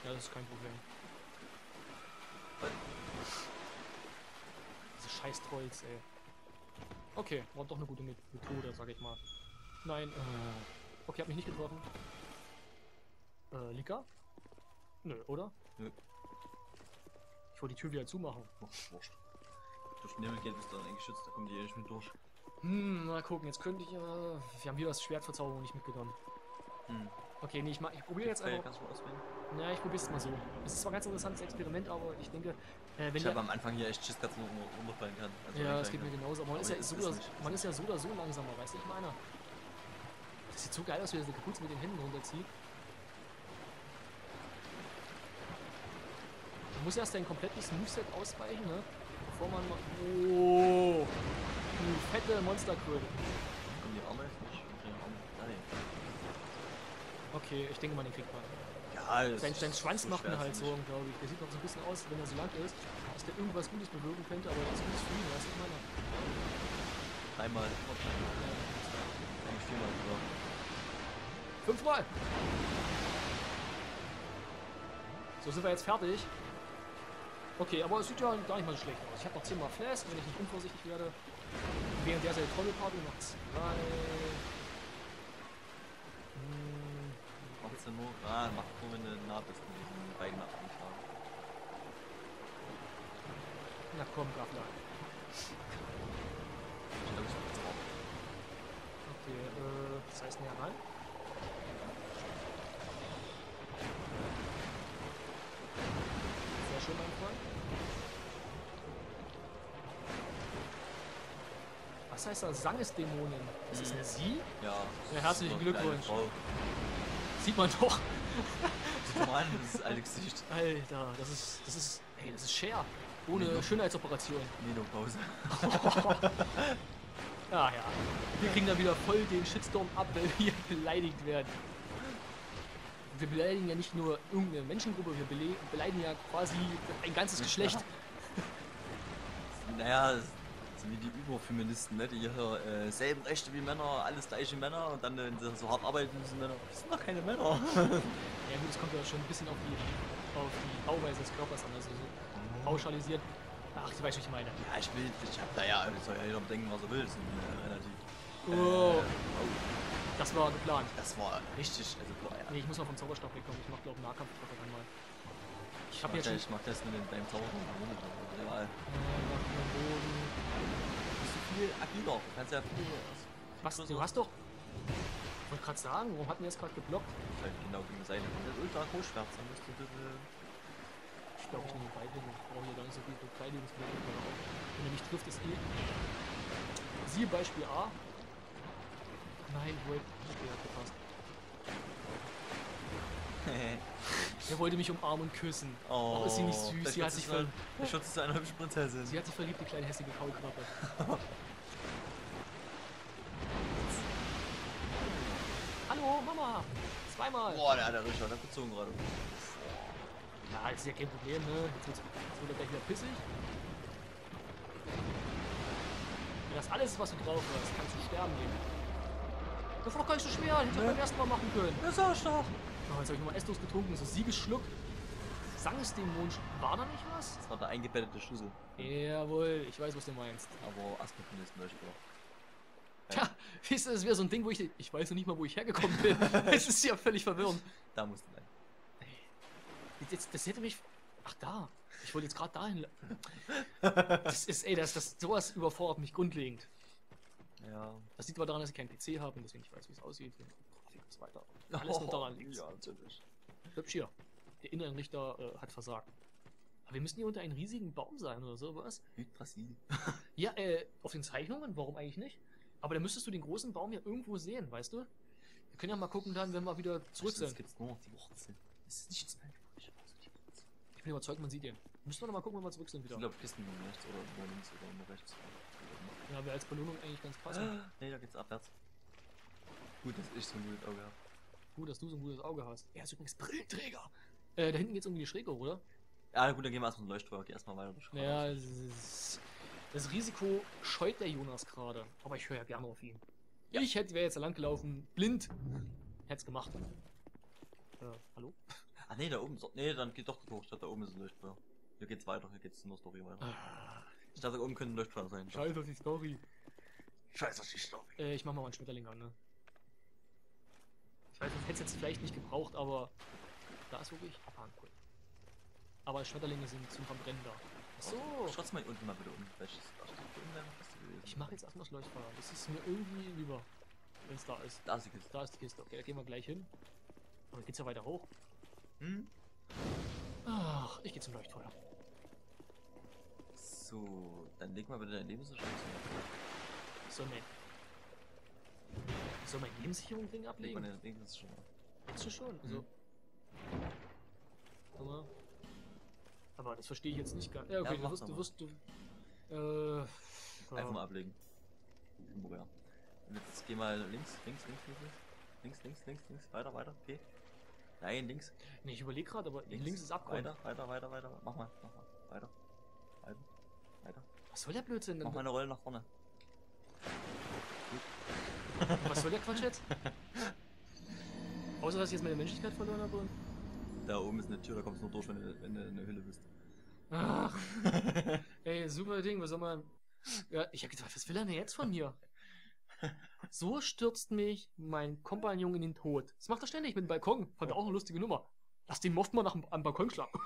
Ja, das ist kein Problem. Diese scheiß Trolls, ey. Okay, war doch eine gute Met- Methode, sag ich mal. Nein, äh. Okay, hab mich nicht getroffen. Äh, Lika? Nö, oder? Nö. Ich wollte die Tür wieder zumachen. Ach, wurscht. Durch den Nebel geht bist du dann eigentlich geschützt, da kommen die eh nicht mit durch. Hm, mal gucken, jetzt könnte ich, äh, wir haben wieder das Schwertverzauberung nicht mitgenommen. Hm. Okay, nee, ich, mach, ich probiere jetzt Okay, einfach. kannst du auswählen? Ja, ich probiere es mal so. Es ist zwar ein ganz interessantes Experiment, aber ich denke, äh, wenn Ich habe am Anfang hier echt Schiss, dass man nur runterfallen kann. Also Ja, das geht mir genauso. Aber man, ist Aber ja, jetzt so ist oder, nicht. man ist ja so oder so langsamer, weißt du, ich meine. Das sieht so geil aus, wie er diese Kapuze mit den Händen runterzieht. Man muss erst ein komplettes Moveset ausweichen, ne? Bevor man mal. Oh! Du fette Monsterkröte. Und die Arme nicht. die. Ah. Okay, ich denke mal, den kriegt man. Ja, das Sein, sein Schwanz so macht ihn halt so, glaube ich. Der sieht noch so ein bisschen aus, wenn er so lang ist, dass der irgendwas Gutes bewirken könnte, aber das Gutes für ihn, weißt du, ich meine. immer dreimal. Eigentlich viermal sogar. Fünfmal! So sind wir jetzt fertig. Okay, aber es sieht ja gar nicht mal so schlecht aus. Ich habe noch 10 Mal Flask, wenn ich nicht unvorsichtig werde. Während der seine Trommelparty noch zwei. Hm, Macht's ja nur. Ah, macht nur, wenn du nah bist mit diesen beiden Abschlagen. Na komm, Gaffler. Ich glaube, ich macht's auch. Okay, äh, das heißt näher ran. Schön, mein Freund. Was heißt das? Sangesdämonin? Ist das eine Sie? Ja. Ja, herzlichen Glückwunsch. Sieht man doch. Sieh doch mal an, das ist alte Gesicht. Alter, das ist, das ist, ey, das ist Cher. Ohne Nee. Schönheitsoperation. Menopause. Ja, ja. Wir kriegen da wieder voll den Shitstorm ab, weil wir beleidigt werden. Wir beleidigen ja nicht nur irgendeine Menschengruppe, wir bele- beleidigen ja quasi ein ganzes Geschlecht. Naja, das sind wie die Überfeministen, ne? Die hier äh, selben Rechte wie Männer, alles gleiche Männer und dann, wenn sie so hart arbeiten müssen Männer. Das sind doch keine Männer. Ja gut, es kommt ja schon ein bisschen auf die, auf die Bauweise des Körpers an, also so pauschalisiert. Ach, du weißt, was ich meine. Ja, ich will, ich hab da ja, soll ja jeder denken, was er will. Das ist äh, relativ. Oh, Äh, das war geplant. das war richtig, also ja. Nee, ich muss noch vom Zauberstab wegkommen. Ich mach glaube Nahkampf dann mal. Ich Ich hab jetzt das, schon ich mach das mit dem, deinem Zauber. Real. äh. Bist du viel agiler. Du kannst ja viel. Was? Du hast doch. Ich wollte gerade sagen, warum hatten wir jetzt gerade geblockt? Vielleicht genau gegen Seite. Das ultra Großschwert, dann musst du. Ich glaube, ich nehme beide. Ich brauche hier gar nicht so viel Verteidigungsmittel. Wenn er mich trifft, ist eh. Siehe Beispiel A. Nein, wohl. Okay, hat gepasst. Er wollte mich umarmen und küssen. Oh, ist sie nicht süß? Sie hat sich sie so- ver vielleicht wird sie zu einer hübschen Prinzessin. Sie hat sich verliebt, die kleine hässliche Kaulquappe. Hallo, Mama! Zweimal! Boah, der hat ja richtig was abgezogen gerade. Ja, ist ja kein Problem, ne? Jetzt, wird er gleich wieder pissig. Wenn das alles ist, was du drauf hast, kannst du sterben gehen. Das war doch gar nicht so schwer, hätte ich Ne? beim ersten Mal machen können. Das sag ich doch. Oh, jetzt habe ich nochmal Estus getrunken, so Siegesschluck. Sangesdämon, war da nicht was? Das war der eingebettete Schlüssel. Jawohl, ich weiß, was du meinst. Aber Aspen ist Leuchtfeuer. Tja, du, das wäre so ein Ding, wo ich. Ich weiß noch nicht mal, wo ich hergekommen bin. Es ist ja völlig verwirrend. Da musst du rein. Jetzt, das hätte mich. Ach, da. Ich wollte jetzt gerade dahin. Das ist, ey, das, das, sowas überfordert mich grundlegend. Ja. Das liegt aber daran, dass ich keinen PC habe und deswegen ich weiß, wie es aussieht. Das weiter. Alles nur daran liegt. Ja, natürlich. Hübsch hier. Der Innenrichter äh, hat versagt. Aber wir müssen hier unter einem riesigen Baum sein oder sowas. Yggdrasil. Ja, äh, auf den Zeichnungen, warum eigentlich nicht? Aber da müsstest du den großen Baum ja irgendwo sehen, weißt du? Wir können ja mal gucken dann, wenn wir wieder zurück sind. gibt's nur noch die Wurzeln. Das ist nicht das Weltreich, also die Wurzeln. Ich bin überzeugt, man sieht den. Müssen wir noch mal gucken, wenn wir zurück sind Ich wieder. glaube, Kisten nur rechts oder nur links oder nur rechts. Ja, wäre als Belohnung eigentlich ganz passend. Nee, da geht's abwärts. Gut, dass ich so ein gutes Auge habe. Gut, dass du so ein gutes Auge hast. Er ist übrigens Brillenträger. Äh, da hinten geht's irgendwie die Schräge, oder? Ja, gut, dann gehen wir erstmal zum Leuchtfeuer. Geh erstmal weiter durch. Ja, ist- das Risiko scheut der Jonas gerade. Aber ich höre ja gerne auf ihn. Ich hätte wäre jetzt da lang gelaufen, blind. Hätte es gemacht. Äh, hallo? Ah, nee, da oben. So, nee, dann geht doch hoch. Statt da oben ist ein Leuchtfeuer. Hier geht's weiter. Hier geht's nur Story weiter. Ah, Ich dachte, da oben könnte ein Leuchtfeuer sein. Scheiß auf die Story. Scheiße, auf die Story. Äh, ich mach mal einen Schmetterling an, ne? Ich weiß, ich hätte es jetzt vielleicht nicht gebraucht, aber da ist wirklich abhang, cool. Aber Schmetterlinge sind zum Verbrennen da. So. Schrotz mal unten mal bitte um. Das. Ich mache jetzt erstmal das Leuchtfeuer. Das ist mir irgendwie lieber, wenn es da ist. Da ist die Kiste. Da ist die Kiste. Okay, da gehen wir gleich hin. Aber geht's ja weiter hoch. Hm? Ach, ich gehe zum Leuchtfeuer. So, dann leg mal bitte dein Lebenserscheinung. So, ne. Soll mein Lebenssicherung-Ding Leg ablegen? mal dein Lebenserscheinung. Kannst du schon. Also. Mhm. Guck mal. Aber das verstehe ich jetzt nicht ganz. Ja, okay, Ja, du wirst, du wirst, du. Äh. Einfach ja. mal ablegen. Und jetzt geh mal links, links, links, links, links. Links, links, links, links. Weiter, weiter. Okay. Nein, links. Nee, ich überlege gerade, aber links, ist Abgrund. Weiter, weiter, weiter, weiter. Mach mal, mach mal. Weiter. Weiter. Weiter. Was soll der Blödsinn denn? Mach mal eine Rolle nach vorne. Was soll der Quatsch jetzt? Außer, dass ich jetzt meine Menschlichkeit verloren habe. und- Da oben ist eine Tür, da kommst du nur durch, wenn du, wenn du in der Hülle bist. Ach. Ey, super Ding, was soll man. Ja, ich hab gedacht, was will er denn jetzt von mir? So stürzt mich mein Kompagnon in den Tod. Das macht er ständig mit dem Balkon. Fand er auch eine lustige Nummer. Lass den Moft mal nach dem, am Balkon schlagen.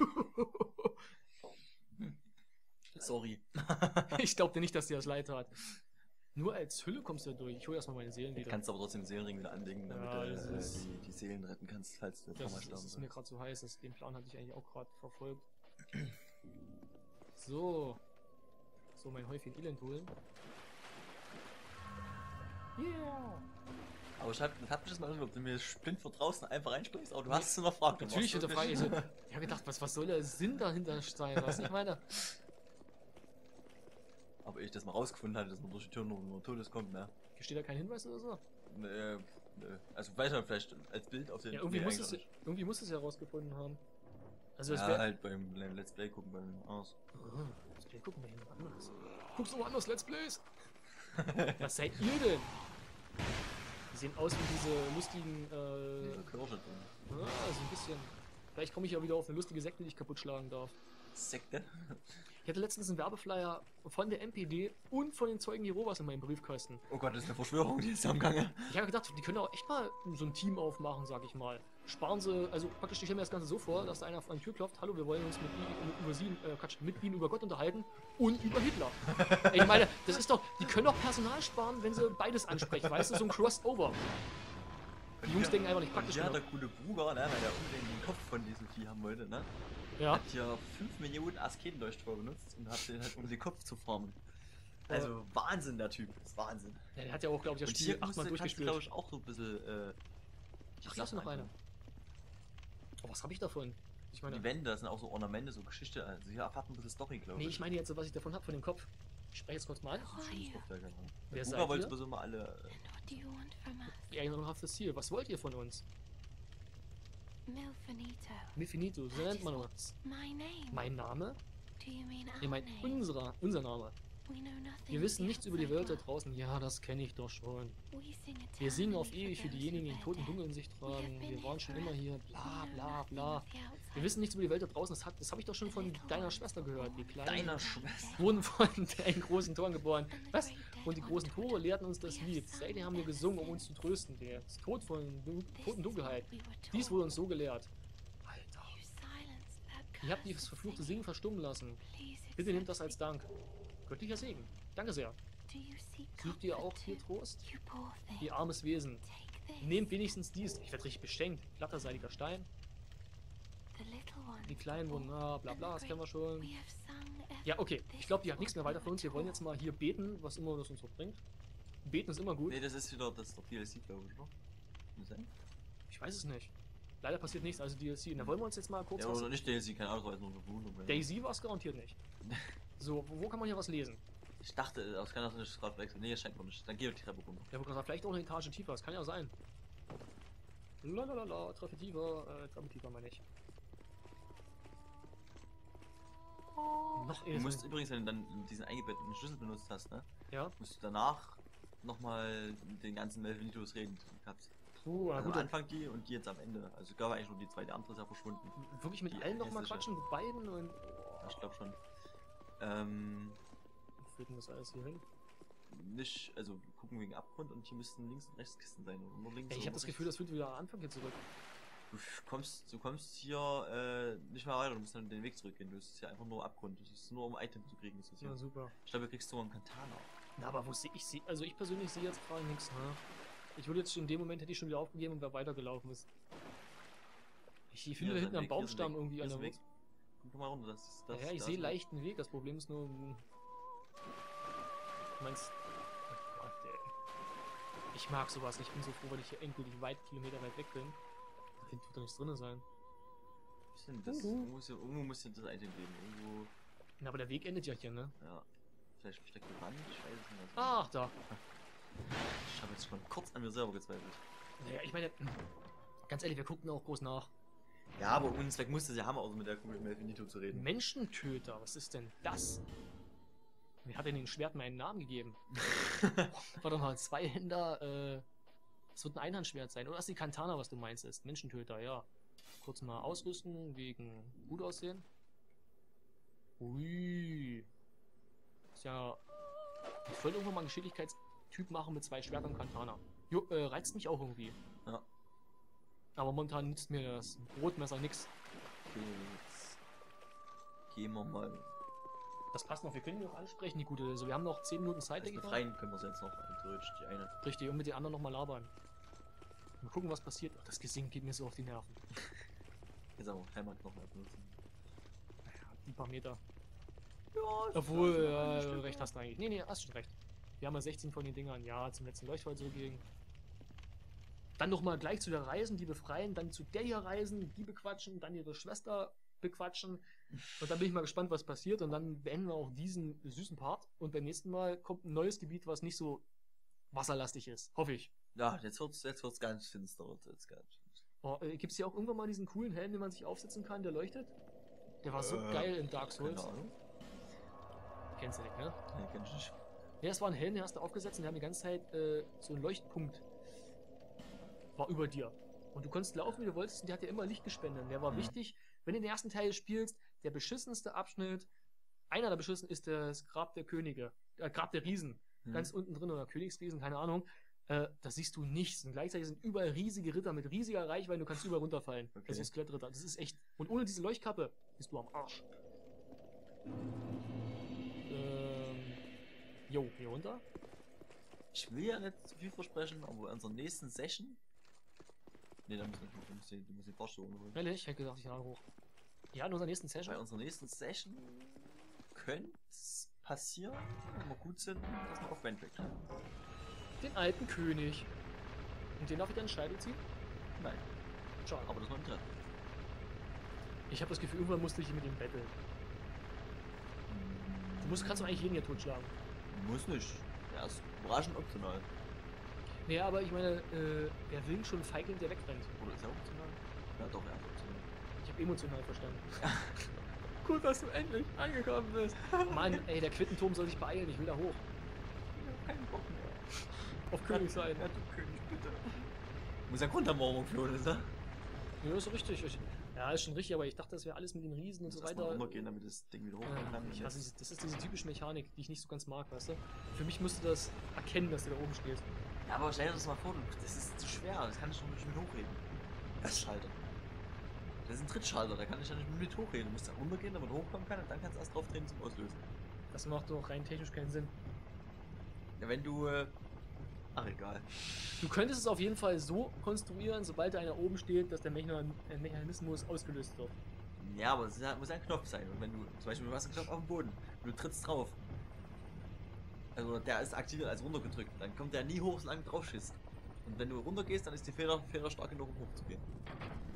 Sorry. ich glaubte nicht, dass dir das leid hat. Nur als Hülle kommst du da durch. Ich hole erstmal meine Seelen Du wieder. kannst aber trotzdem den Seelenring wieder anlegen, damit Ja, du äh, die, die Seelen retten kannst, falls du nochmal sterben das ist mir gerade so heiß. Das, den Plan hatte ich eigentlich auch gerade verfolgt. So. So, mein Häufchen Elend holen. Yeah! Aber ich hab, hab mich das mal angehört, ob du mir blind von draußen einfach reinspringst, aber du hast es hinterfragt. du Natürlich hinterfrage ich so. Ich habe gedacht, was, was soll der Sinn dahinter sein? Was ich meine? Aber ich das mal rausgefunden hatte, dass man durch die Tür nur, nur Todes kommt, ne? Hier steht da kein Hinweis oder so? Nee, nee. Also man vielleicht als Bild auf den Ja, irgendwie, nee, muss es, nicht. irgendwie muss es ja rausgefunden haben. Also, es Ja, wäre. halt beim beim Let's Play gucken beim aus. Oh, Let's Play gucken wir hin woanders. Guckst du woanders Let's Plays? Was seid ihr denn? Die sehen aus wie diese lustigen. Diese Äh, Kirsche drin. ja, so ein bisschen. Vielleicht komme ich ja wieder auf eine lustige Sekte, die ich kaputt schlagen darf. Sekte? Ich hatte letztens einen Werbeflyer von der MPD und von den Zeugen Jehovas in meinem Briefkasten. Oh Gott, das ist eine Verschwörung, die ist am Gange. Ich habe gedacht, die können auch echt mal so ein Team aufmachen, sag ich mal. Sparen sie, also praktisch, ich stelle mir das Ganze so vor, dass da einer an die Tür klopft, hallo, wir wollen uns mit Ihnen über Sie, äh, Quatsch, mit Ihnen über Gott unterhalten und über Hitler. ich meine, das ist doch, die können doch Personal sparen, wenn sie beides ansprechen, weißt du, so ein Crossover. Die Jungs denken einfach nicht praktisch genug. der coole Bruder, ne, weil der unbedingt den Kopf von diesem Vieh haben wollte, ne? Ja, Hat hier 5 Millionen Asketenleuchtfeuer benutzt und hat den halt um den Kopf zu farmen. Also Wahnsinn, der Typ. Das ist Wahnsinn. Ja, der hat ja auch, glaube ich, das Und Spiel achtmal durchgespielt. glaube ich, auch so ein bisschen. Äh, Ach, hier ist noch einer. Oh, was habe ich davon? Ich meine, Die Wände, das sind auch so Ornamente, so Geschichte. Also hier erfahrt ein bisschen Story, glaube nee, ich. ich meine jetzt, so, was ich davon habe, von dem Kopf. Ich spreche jetzt kurz mal an. You? Ja. Wer seid Bruder wollte ihr? sowieso mal alle. Us? Ihr ehrenhaftes Ziel. Was wollt ihr von uns? Milfinito. Mifinito, so nennt man uns. Mein Name? do you mean our Ich mein, name? unserer, unser Name. We know nothing Wir wissen the nichts über die Welt da outside draußen. Ja, das kenne ich doch schon. Wir singen auf ewig für diejenigen, die who den toten. Dunkel in sich We have tragen. been Wir waren here schon immer hier. We Bla know bla nothing bla. Wir wissen nichts über die Welt da draußen. Das, hat- das habe ich doch schon von deiner Schwester gehört. Die Kleinen Deiner Schwester. wurden von den großen Toren geboren. And the Was? Und die großen taught Tore us. lehrten uns das Lied. Seitdem haben wir gesungen, um death. uns zu trösten. Der Tod von du This toten Dunkelheit. Dies taught. wurde uns so gelehrt. Alter. Ihr habt dieses cursed verfluchte. Singen verstummen lassen. Bitte nehmt das als. Dank. Göttlicher Segen. Danke sehr. Do you seek Sucht ihr auch hier? Trost? Ihr armes Wesen. Nehmt wenigstens dies. Ich werde richtig beschenkt. Glatter seitiger Stein. The little ones Die Kleinen wurden, were ah, bla bla, das kennen wir schon. Ja, okay. Ich glaube, die hat nichts mehr weiter we für uns. Wir wollen jetzt mal hier beten, was immer das uns so bringt. Beten ist immer gut. Nee, das ist wieder das ist doch DLC, glaube ich, oder? Ich weiß es nicht. Leider passiert nichts, also DLC. Und da wollen wir uns jetzt mal kurz Ja, was oder nicht DLC, keine Ahnung, jetzt nur eine. Daisy war es garantiert nicht. So, wo, kann man hier was lesen? Ich dachte, das kann das nicht gerade wechseln. Nee, das scheint noch nicht. Dann geh die Treppe runter. Ja, gesagt, vielleicht auch eine Etage tiefer, das kann ja sein. Lalalala, Treppe tiefer, äh, Treppe tiefer meine ich. Noch Du musst übrigens, wenn du dann diesen eingebetteten Schlüssel benutzt hast, ne? Ja, Musst du danach nochmal den ganzen Melvinitos reden, gehabt. puh, Also gut, am dann Anfang die und die jetzt am Ende. Also gab eigentlich nur die zwei, der andere ist ja verschwunden. wirklich mit die allen nochmal quatschen, mit beiden und. Ja, ich glaube schon. Ähm, Wo führt denn das alles hier hin? nicht, also gucken wegen Abgrund und hier müssten links und rechts Kisten sein. Oder nur links Ey, ich habe das. Gefühl, das führt wieder am Anfang hier zurück. Du kommst, du kommst hier äh, nicht mehr weiter, du musst dann den Weg zurückgehen. Du ist hier einfach nur Abgrund. Das ist nur um Item zu kriegen. Ist das hier. Ja, super. Ich glaube, du kriegst sogar einen Katana. Na, aber wo sehe ich sie? Also ich persönlich sehe jetzt gerade nichts, ne? Ich würde jetzt schon in dem Moment hätte ich schon wieder aufgegeben und wäre weitergelaufen ist. Ich, ich finde da ist hinten am ist Baumstamm irgendwie hier an ist der ein Weg. Guck mal runter, das ist das. Ja, ich sehe leichten Weg. Das Problem ist nur. hm, Du meinst. Oh Gott, ey. Ich mag sowas. nicht. Ich bin so froh, weil ich hier endgültig weit Kilometer weit weg bin. Da hinten wird doch nichts drin sein. Was ist denn das? Irgendwo, muss ja, irgendwo muss ja das Item geben. Irgendwo. Na, aber der Weg endet ja hier, ne? Ja. Vielleicht versteckte Wand, ich weiß es nicht. Ach, da. Ich habe jetzt schon kurz an mir selber gezweifelt. Naja, ich meine, ganz ehrlich, wir guckten auch groß nach. Ja, aber uns Zweck musste sie haben, außer mit der komischen Melfinito zu reden. Menschentöter, was ist denn das? Wer hat denn den Schwerten einen Namen gegeben? Warte mal, zwei Händer, äh. Es wird ein Einhandschwert sein. Oder ist die Kantana, was du meinst, ist? Menschentöter, ja. Kurz mal ausrüsten, wegen gut aussehen. Ui. Ist ja. Ich wollte irgendwann mal einen Geschicklichkeitstyp machen mit zwei Schwertern und Kantana. Jo, äh, reizt mich auch irgendwie. Aber momentan nützt mir das Brotmesser nix. Okay, jetzt gehen wir mal. Das passt noch, wir können die auch ansprechen, die gute. Also wir haben noch 10 Minuten Zeit, Also denke ich mal. befreien können wir sie jetzt noch, theoretisch, die eine. Richtig, und mit den anderen nochmal labern. Mal gucken, was passiert. Ach, das Gesingen geht mir so auf die Nerven. Jetzt aber Heimatknochen benutzen. Naja, die paar Meter. Ja, Obwohl, ja, recht hast du eigentlich. Nee, nee, hast schon recht. Wir haben ja 16 von den Dingern. Ja, zum letzten Leuchtfall so gegen. Dann nochmal gleich zu der Reisen, die befreien, dann zu der hier reisen, die bequatschen, dann ihre Schwester bequatschen. Und dann bin ich mal gespannt, was passiert. Und dann beenden wir auch diesen süßen Part. Und beim nächsten Mal kommt ein neues Gebiet, was nicht so wasserlastig ist. Hoffe ich. Ja, jetzt wird's, jetzt wird's ganz finster. Wird's jetzt ganz finster. Oh, äh, Gibt es hier auch irgendwann mal diesen coolen Helm, den man sich aufsetzen kann, der leuchtet? Der war so Äh, geil in Dark Souls. Keine Ahnung. Kennst du nicht, ne? Nee, kenn ich nicht. Ja, das war ein Helm, den hast du aufgesetzt und der hat die ganze Zeit äh, so ein Leuchtpunkt. War über dir. Und du konntest laufen, wie du wolltest, und der hat dir immer Licht gespendet. Und der war Mhm. wichtig, wenn du den ersten Teil spielst, der beschissenste Abschnitt, einer der beschissensten ist das Grab der Könige, äh, Grab der Riesen. Hm. Ganz unten drin, oder Königsriesen, keine Ahnung. Äh, da siehst du nichts. Und gleichzeitig sind überall riesige Ritter mit riesiger Reichweite, du kannst überall runterfallen. Okay. Das ist Skelettritter, das ist echt. Und ohne diese Leuchtkappe bist du am Arsch. Ähm. Jo, hier runter. Ich will ja nicht zu viel versprechen, aber bei unserer nächsten Session. Ne, da muss ich, du musst den, du musst den holen. Ehrlich, ich hätte gedacht, ich lade hoch. Ja, in unserer nächsten Bei Session. unserer nächsten Session könnte es passieren, wenn wir gut sind, dass wir auf kommen. Den alten König. Und den darf ich dann Scheide ziehen? Nein, Schade. aber das war ein Treffen. Ich habe das Gefühl, irgendwann musste ich mit ihm betteln. Du musst, kannst doch eigentlich jeden hier totschlagen. Muss nicht. Er ist überraschend optional. Nee, aber ich meine, äh, er will schon Feigling, der wegrennt. Oder ist er optional? Ja, doch, er ist optional. Ich habe emotional verstanden. Gut, dass du endlich angekommen bist. Mann, ey, der Quittenturm soll sich beeilen. Ich will da hoch. Keinen Bock mehr. Auf König sein. Ja, du König, bitte. Muss ja Grundermormung führen, ist ne? Ja, ist richtig. Ich, ja, ist schon richtig, aber ich dachte, das wäre alles mit den Riesen und so Muss erst mal weiter. runtergehen, damit das Ding wieder hochkommen kann. Ich das, ist, das ist diese typische Mechanik, die ich nicht so ganz mag, weißt du? Für mich musste das erkennen, dass du da oben stehst. Ja, aber stell dir das mal vor, das ist zu schwer, das kann ich doch nicht mit hochheben. Das Schalter. Das ist ein Trittschalter, da kann ich ja nicht mit hochheben. Du musst da runtergehen, damit hochkommen kann und dann kannst du erst drauf drehen zum Auslösen. Das macht doch rein technisch keinen Sinn. Ja, wenn du. Äh, ach, egal. Du könntest es auf jeden Fall so konstruieren, sobald da einer oben steht, dass der äh, Mechanismus ausgelöst wird. Ja, aber es ist muss ein Knopf sein. Und wenn du, zum Beispiel, du hast einen Knopf auf dem Boden du trittst drauf. Also der ist aktiviert als runtergedrückt. Dann kommt der nie hoch, solange du drauf schießt. Und wenn du runtergehst, dann ist die Feder, Feder stark genug, um hochzugehen.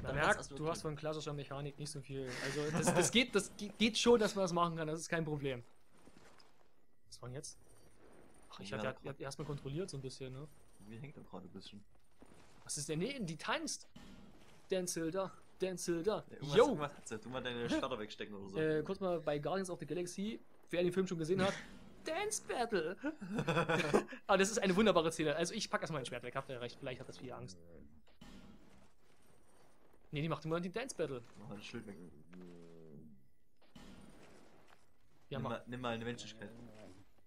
Man merkt, kannst du du hast von klassischer Mechanik nicht so viel. Also das, das, geht, das ge- geht schon, dass man das machen kann, das ist kein Problem. Was war denn jetzt? Ach, ich Ja, hatte ja, da- erstmal kontrolliert so ein bisschen, ne? Wie hängt er gerade ein bisschen? Was ist denn? Nee, die tanzt. Danzilda, Danzilda. Ja, irgendwas, Yo! irgendwas hat sie. Tu mal deine Starter wegstecken oder so. Äh, kurz mal bei Guardians of the Galaxy, wer den Film schon gesehen hat, Dance Battle. Aber das ist eine wunderbare Szene. Also ich pack erstmal mein Schwert weg, habt ihr recht, vielleicht hat das viel Angst. Nee, die macht immer die Dance Battle. Mach mal das Schild weg. Ja, nimm, mal, nimm mal eine Menschlichkeit.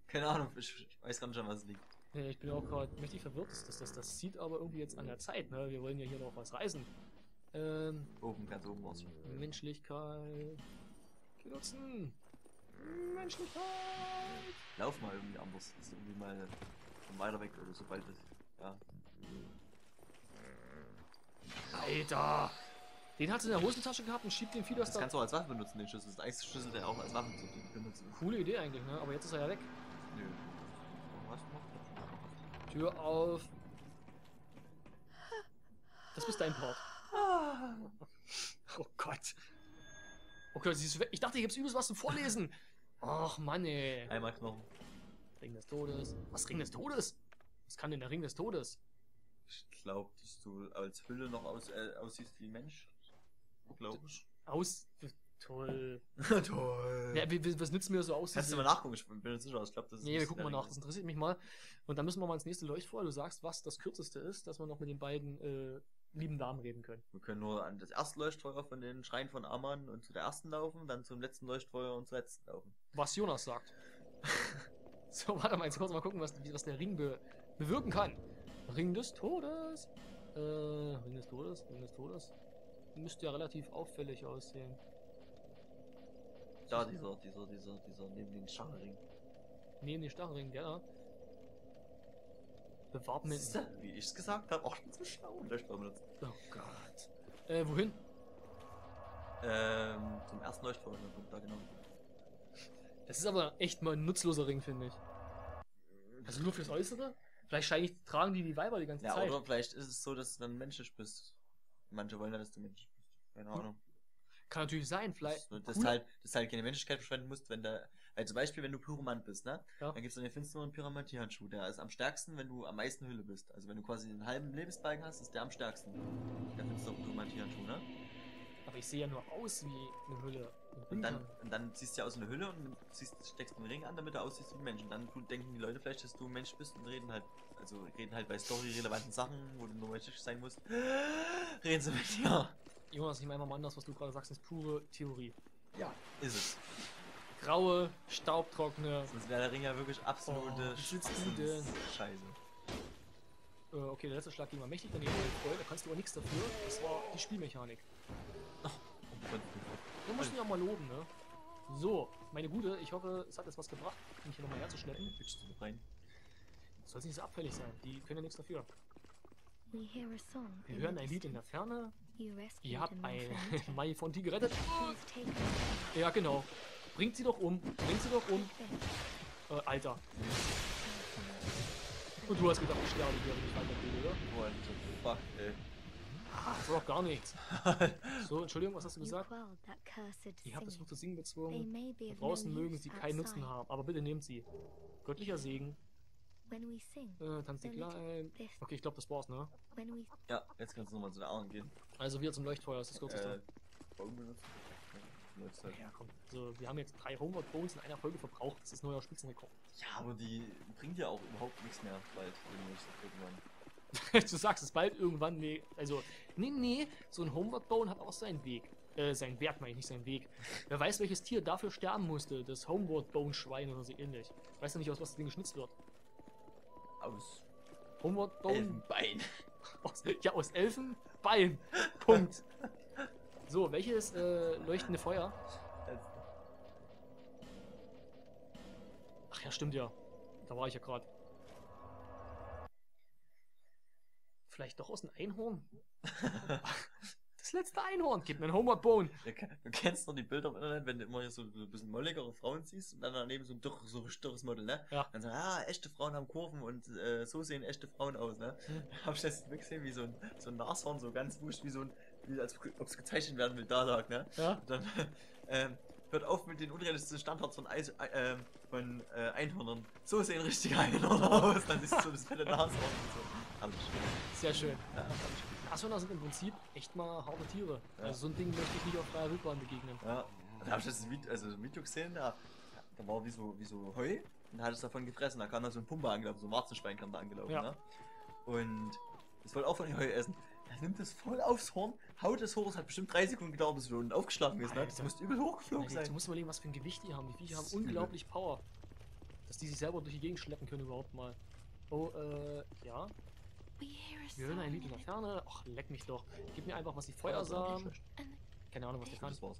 Keine Ahnung, ich, ich weiß gar nicht, an was es liegt. Nee, ich bin auch gerade mächtig verwirrt. Das, das, das, sieht aber irgendwie jetzt an der Zeit, ne? Wir wollen ja hier noch was reisen. Ähm, Oben, ganz oben schon. Menschlichkeit. Benutzen. Menschlichkeit. Lauf mal irgendwie anders. Das ist irgendwie mal weiter weg oder sobald es. Ja. Alter! Den hat sie in der Hosentasche gehabt und schiebt den Fidas Das da. kannst du auch als Waffe benutzen, den Schlüssel. Das ist eigentlich Schlüssel, der auch als Waffe zu benutzen. Coole Idee eigentlich, ne? Aber jetzt ist er ja weg. Nö. Was macht Tür auf. Das bist dein Part. Oh Gott. Oh Gott, sie ist weg. Ich dachte, hier gibt's übelst was zum Vorlesen. Ach Mann, ey. Einmal Knochen. Ring des Todes. Was Ring des Todes? Was kann denn der Ring des Todes? Ich glaube, dass du als Hülle noch aus, äh, aussiehst wie Mensch. Glaube ich. Aus. Toll. Toll. Ja, was nützt mir so aus? Kannst du mal nachgucken? Ich bin mir sicher, ich glaube, das ist. Nee, wir gucken mal nach. Das interessiert mich mal. Und dann müssen wir mal ins nächste Leuchtfeuer. Du sagst, was das kürzeste ist, dass wir noch mit den beiden äh, lieben Damen reden können. Wir können nur an das erste Leuchtfeuer von den Schreien von Amman und zu der ersten laufen, dann zum letzten Leuchtfeuer und zur letzten laufen. Was Jonas sagt. so, warte mal, jetzt kurz mal gucken, was, was der Ring be bewirken kann. Ring des Todes. Äh, Ring des Todes, Ring des Todes. Müsste ja relativ auffällig aussehen. Da, dieser, dieser, dieser, dieser, neben den Schachring. Neben den Stachelring, der da. Bewahrt mit. Siehste, wie ich es gesagt habe, auch schon zu benutzen. Oh Gott. Äh, wohin? Ähm, zum ersten Leuchtfeuer, da genau. Das ist aber echt mal ein nutzloser Ring, finde ich. Also nur fürs Äußere? Vielleicht wahrscheinlich tragen die die Weiber die ganze Ja, Zeit. oder vielleicht ist es so, dass du dann menschlich bist. Manche wollen ja, dass du menschlich bist. Keine Ahnung. Kann natürlich sein, vielleicht. Dass, cool- halt, dass du halt keine Menschlichkeit verschwenden musst, wenn da. Also zum Beispiel, wenn du Pyromant bist, ne? Ja. Dann gibt's dann den finsteren Pyromantie-Handschuh. Der ist am stärksten, wenn du am meisten Hülle bist. Also wenn du quasi den halben Lebensbalken hast, ist der am stärksten. Der finstere Pyromantie-Handschuh, ne? Aber ich sehe ja nur aus wie eine Hülle. Und dann, und dann ziehst du ja aus einer Hülle und ziehst, steckst einen Ring an, damit du aussiehst wie ein Mensch. Und dann denken die Leute vielleicht, dass du ein Mensch bist und reden halt, also reden halt bei story-relevanten Sachen, wo du nur menschlich sein musst. Reden sie mit dir. Jonas, ich meine mal anders, was du gerade sagst, ist pure Theorie. Ja, ist es. Graue, staubtrockene. Sonst wäre der Ring ja wirklich absolute Oh, du? Scheiße. Äh, okay, der letzte Schlag ging mal mächtig daneben, voll, da kannst du aber nichts dafür. Das war die Spielmechanik. Wir mussten ja mal loben, ne? So, meine Gute, ich hoffe, es hat jetzt was gebracht, mich hier nochmal herzuschleppen. Du rein? Soll nicht so abfällig sein, die können ja nichts dafür. We hear a song. Wir in hören the ein Lied in der distance. Ferne. Ihr habt ein Mai gerettet. Please take us Ja, genau. Bringt sie doch um. Bringt sie doch um. Äh, Alter. Und du hast gedacht, ich sterbe hier, wenn ich weitergehe, oder? What the fuck, ey. Ah, das war doch gar nichts. So, Entschuldigung, was hast du gesagt? Ihr habt es singing. versucht zu singen be Da draußen mögen sie keinen Nutzen haben, aber bitte nehmt sie. Göttlicher Segen. Äh, tanzt die klein. Okay, ich glaube, das war's, ne? Ja, jetzt kannst du nochmal zu der anderen gehen. Also wieder zum Leuchtfeuer, das ist das kürzeste. Äh, Ja, komm. Also, wir haben jetzt drei Homeward Bones in einer Folge verbraucht. Das ist neuer Spitzenrekord. Ja, aber die bringt ja auch überhaupt nichts mehr bald, demnächst irgendwann. du sagst es bald irgendwann, nee. Also, nee, nee. So ein Homeward Bone hat auch seinen Weg. Äh, seinen Wert, meine ich, nicht seinen Weg. Wer weiß, welches Tier dafür sterben musste. Das Homeward Bone Schwein oder so ähnlich. Weißt du nicht, aus was das Ding geschnitzt wird? Aus Homeward Bone? Elfenbein. Aus, ja, aus Elfenbein. Punkt. So, welches äh, leuchtende Feuer? Ach ja, stimmt ja. Da war ich ja gerade. Vielleicht doch aus einem Einhorn? Das letzte Einhorn. Gib mir einen Homeward Bone. Du ke- du kennst noch die Bilder im Internet, wenn du immer hier so, so ein bisschen molligere Frauen siehst und dann daneben so ein dürr, so ein dürres Model, ne? Ja. Dann sagen, ah, echte Frauen haben Kurven und äh, so sehen echte Frauen aus, ne? Hm. Hab ich das gesehen, wie so ein, so ein Nashorn, so ganz wusch, wie so ein, als ob es gezeichnet werden will, da lag, ne? Ja. Und dann, ähm, hört auf mit den unrealistischen Standards von, Eis, äh, ähm, von äh, Einhörnern. So sehen richtige Einhörner aus. Dann ist so das fette Nashorn und so. Sehr schön. ja, Nashörner sind im Prinzip echt mal harte Tiere. Ja. Also so ein Ding möchte ich nicht auf freier Wildbahn begegnen. Ja, da habe ich das Video, also ein Video gesehen, da, da war wie so, wie so Heu und hat es davon gefressen. Da kam da so ein Pumper angelaufen, so ein Warzenschwein kam da angelaufen. Ja. Ne? Und das wollte auch von Heu essen. Er nimmt das voll aufs Horn, haut es hoch, es hat bestimmt drei Sekunden gedauert, bis es unten aufgeschlagen ist. Ne? Das muss übel hochgeflogen Alter, Du sein. musst überlegen, was für ein Gewicht die haben. Die Viecher haben ist übel. unglaublich Power. Dass die sich selber durch die Gegend schleppen können überhaupt mal. Oh, äh, ja. Wir hören ein Lied in der Ferne. Ach, leck mich doch. Gib mir einfach, was die Feuer Ja, das war nicht sahen. schlecht. and, Keine Ahnung, was der kann. Das war's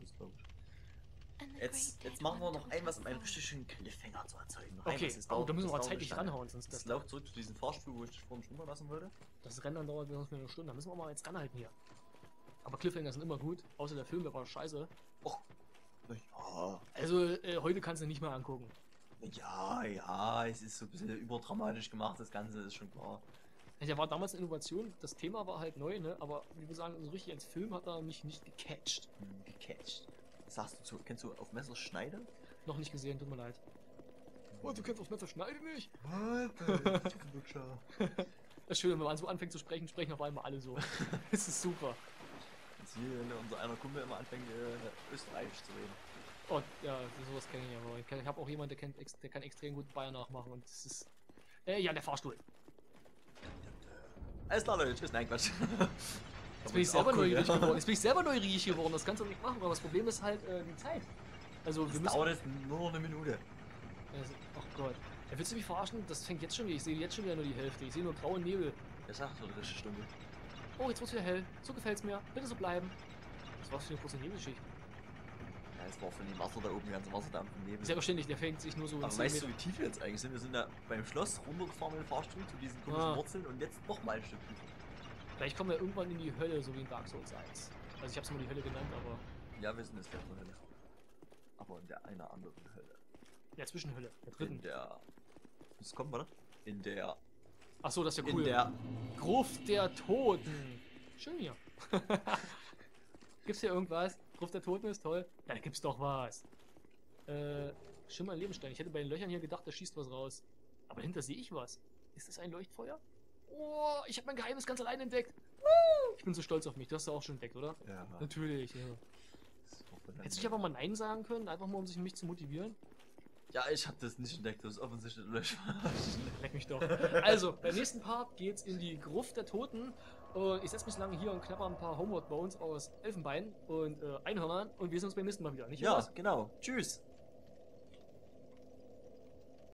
jetzt, Jetzt, machen wir noch ein, was um einen richtig schönen Cliffhanger zu erzeugen. Noch ein, Okay, oh, dauert- da müssen wir mal zeitlich ranhauen, sonst Das das, läuft zurück zu diesem Fahrstuhl, wo ich dich vorhin schon runterlassen würde. das Rennen dauert sonst für eine Stunde. Da müssen wir mal jetzt ranhalten hier. Aber Cliffhanger sind immer gut. Außer der Film, der war scheiße. Ja, Also, äh, heute kannst du nicht mehr angucken. ja, ja, es ist so ein bisschen überdramatisch gemacht, das Ganze ist schon klar. Der war damals eine Innovation. Das Thema war halt neu, ne? Aber wie wir sagen, so richtig als Film hat er mich nicht gecatcht. Hm, gecatcht. Was sagst du zu, kennst du auf Messer Schneider? Noch nicht gesehen, tut mir leid. Oh, du kennst das Messer schneiden nicht? Das ist schön, wenn man so anfängt zu sprechen, sprechen auf einmal alle so. das ist super. Jetzt hier, wenn unser einer Kumpel immer anfängt, äh, Österreichisch zu reden. Oh, ja, sowas kenne ich ja. aber Ich, ich habe auch jemanden, der, kennt, der kann extrem gut Bayern nachmachen und das ist. Äh, ja, der Fahrstuhl. Alles klar, Leute, tschüss, nein, Quatsch. Jetzt bin ich selber neugierig geworden. Jetzt bin ich selber neugierig geworden. Das kannst du nicht machen, aber das Problem ist halt äh, die Zeit. Also, wir Das müssen. dauert jetzt nur noch eine Minute. Also, ach Gott. Ja, willst du mich verarschen? Das fängt jetzt schon wieder. Ich sehe jetzt schon wieder nur die Hälfte. Ich sehe nur grauen Nebel. Das sagt so eine richtige Stunde. Oh, jetzt wird's wieder hell. So gefällt's mir. Bitte so bleiben. Was war's für eine kurze Nebelschicht? Ja, es war von dem Wasser da oben, ganze Wasserdampf im Nebel. Selbstverständlich, der fängt sich nur so Aber 10 weißt du, Meter- wie tief wir jetzt eigentlich sind? Wir sind da beim Schloss runtergefahren mit dem Fahrstuhl zu diesen komischen Ah. Wurzeln und jetzt noch mal ein Stück tiefer. Vielleicht kommen wir irgendwann in die Hölle, so wie in Dark Souls 1. Also ich hab's immer die Hölle genannt, aber. Ja, wir sind jetzt in der Hölle. Aber in der einer anderen Hölle. Ja, Zwischenhölle. Der In dritten. der. Das kommt, warte. In der. Ach so, das ist ja In cool. der. Gruft der Toten. Schön hier. gibt's hier irgendwas? Gruft der Toten ist toll. Ja, da gibt's doch was. Äh, Schimmer Lebenstein. Ich hätte bei den Löchern hier gedacht, da schießt was raus. Aber dahinter sehe ich was. Ist das ein Leuchtfeuer? Oh, ich habe mein Geheimnis ganz allein entdeckt. Ich bin so stolz auf mich. Du hast du auch schon entdeckt, oder? Ja, Natürlich, ja. Hättest du einfach mal Nein sagen können? Einfach mal, um sich mich zu motivieren? Ja, ich hab das nicht entdeckt, das ist offensichtlich Löcher. Leck mich doch. Also, beim nächsten Part geht's in die Gruft der Toten. Und ich setze mich lange hier und knapper ein paar Homeward Bones aus Elfenbein und äh, Einhörnern. Und wir sehen uns beim nächsten Mal wieder. Nicht ja, Jonas? genau. Tschüss.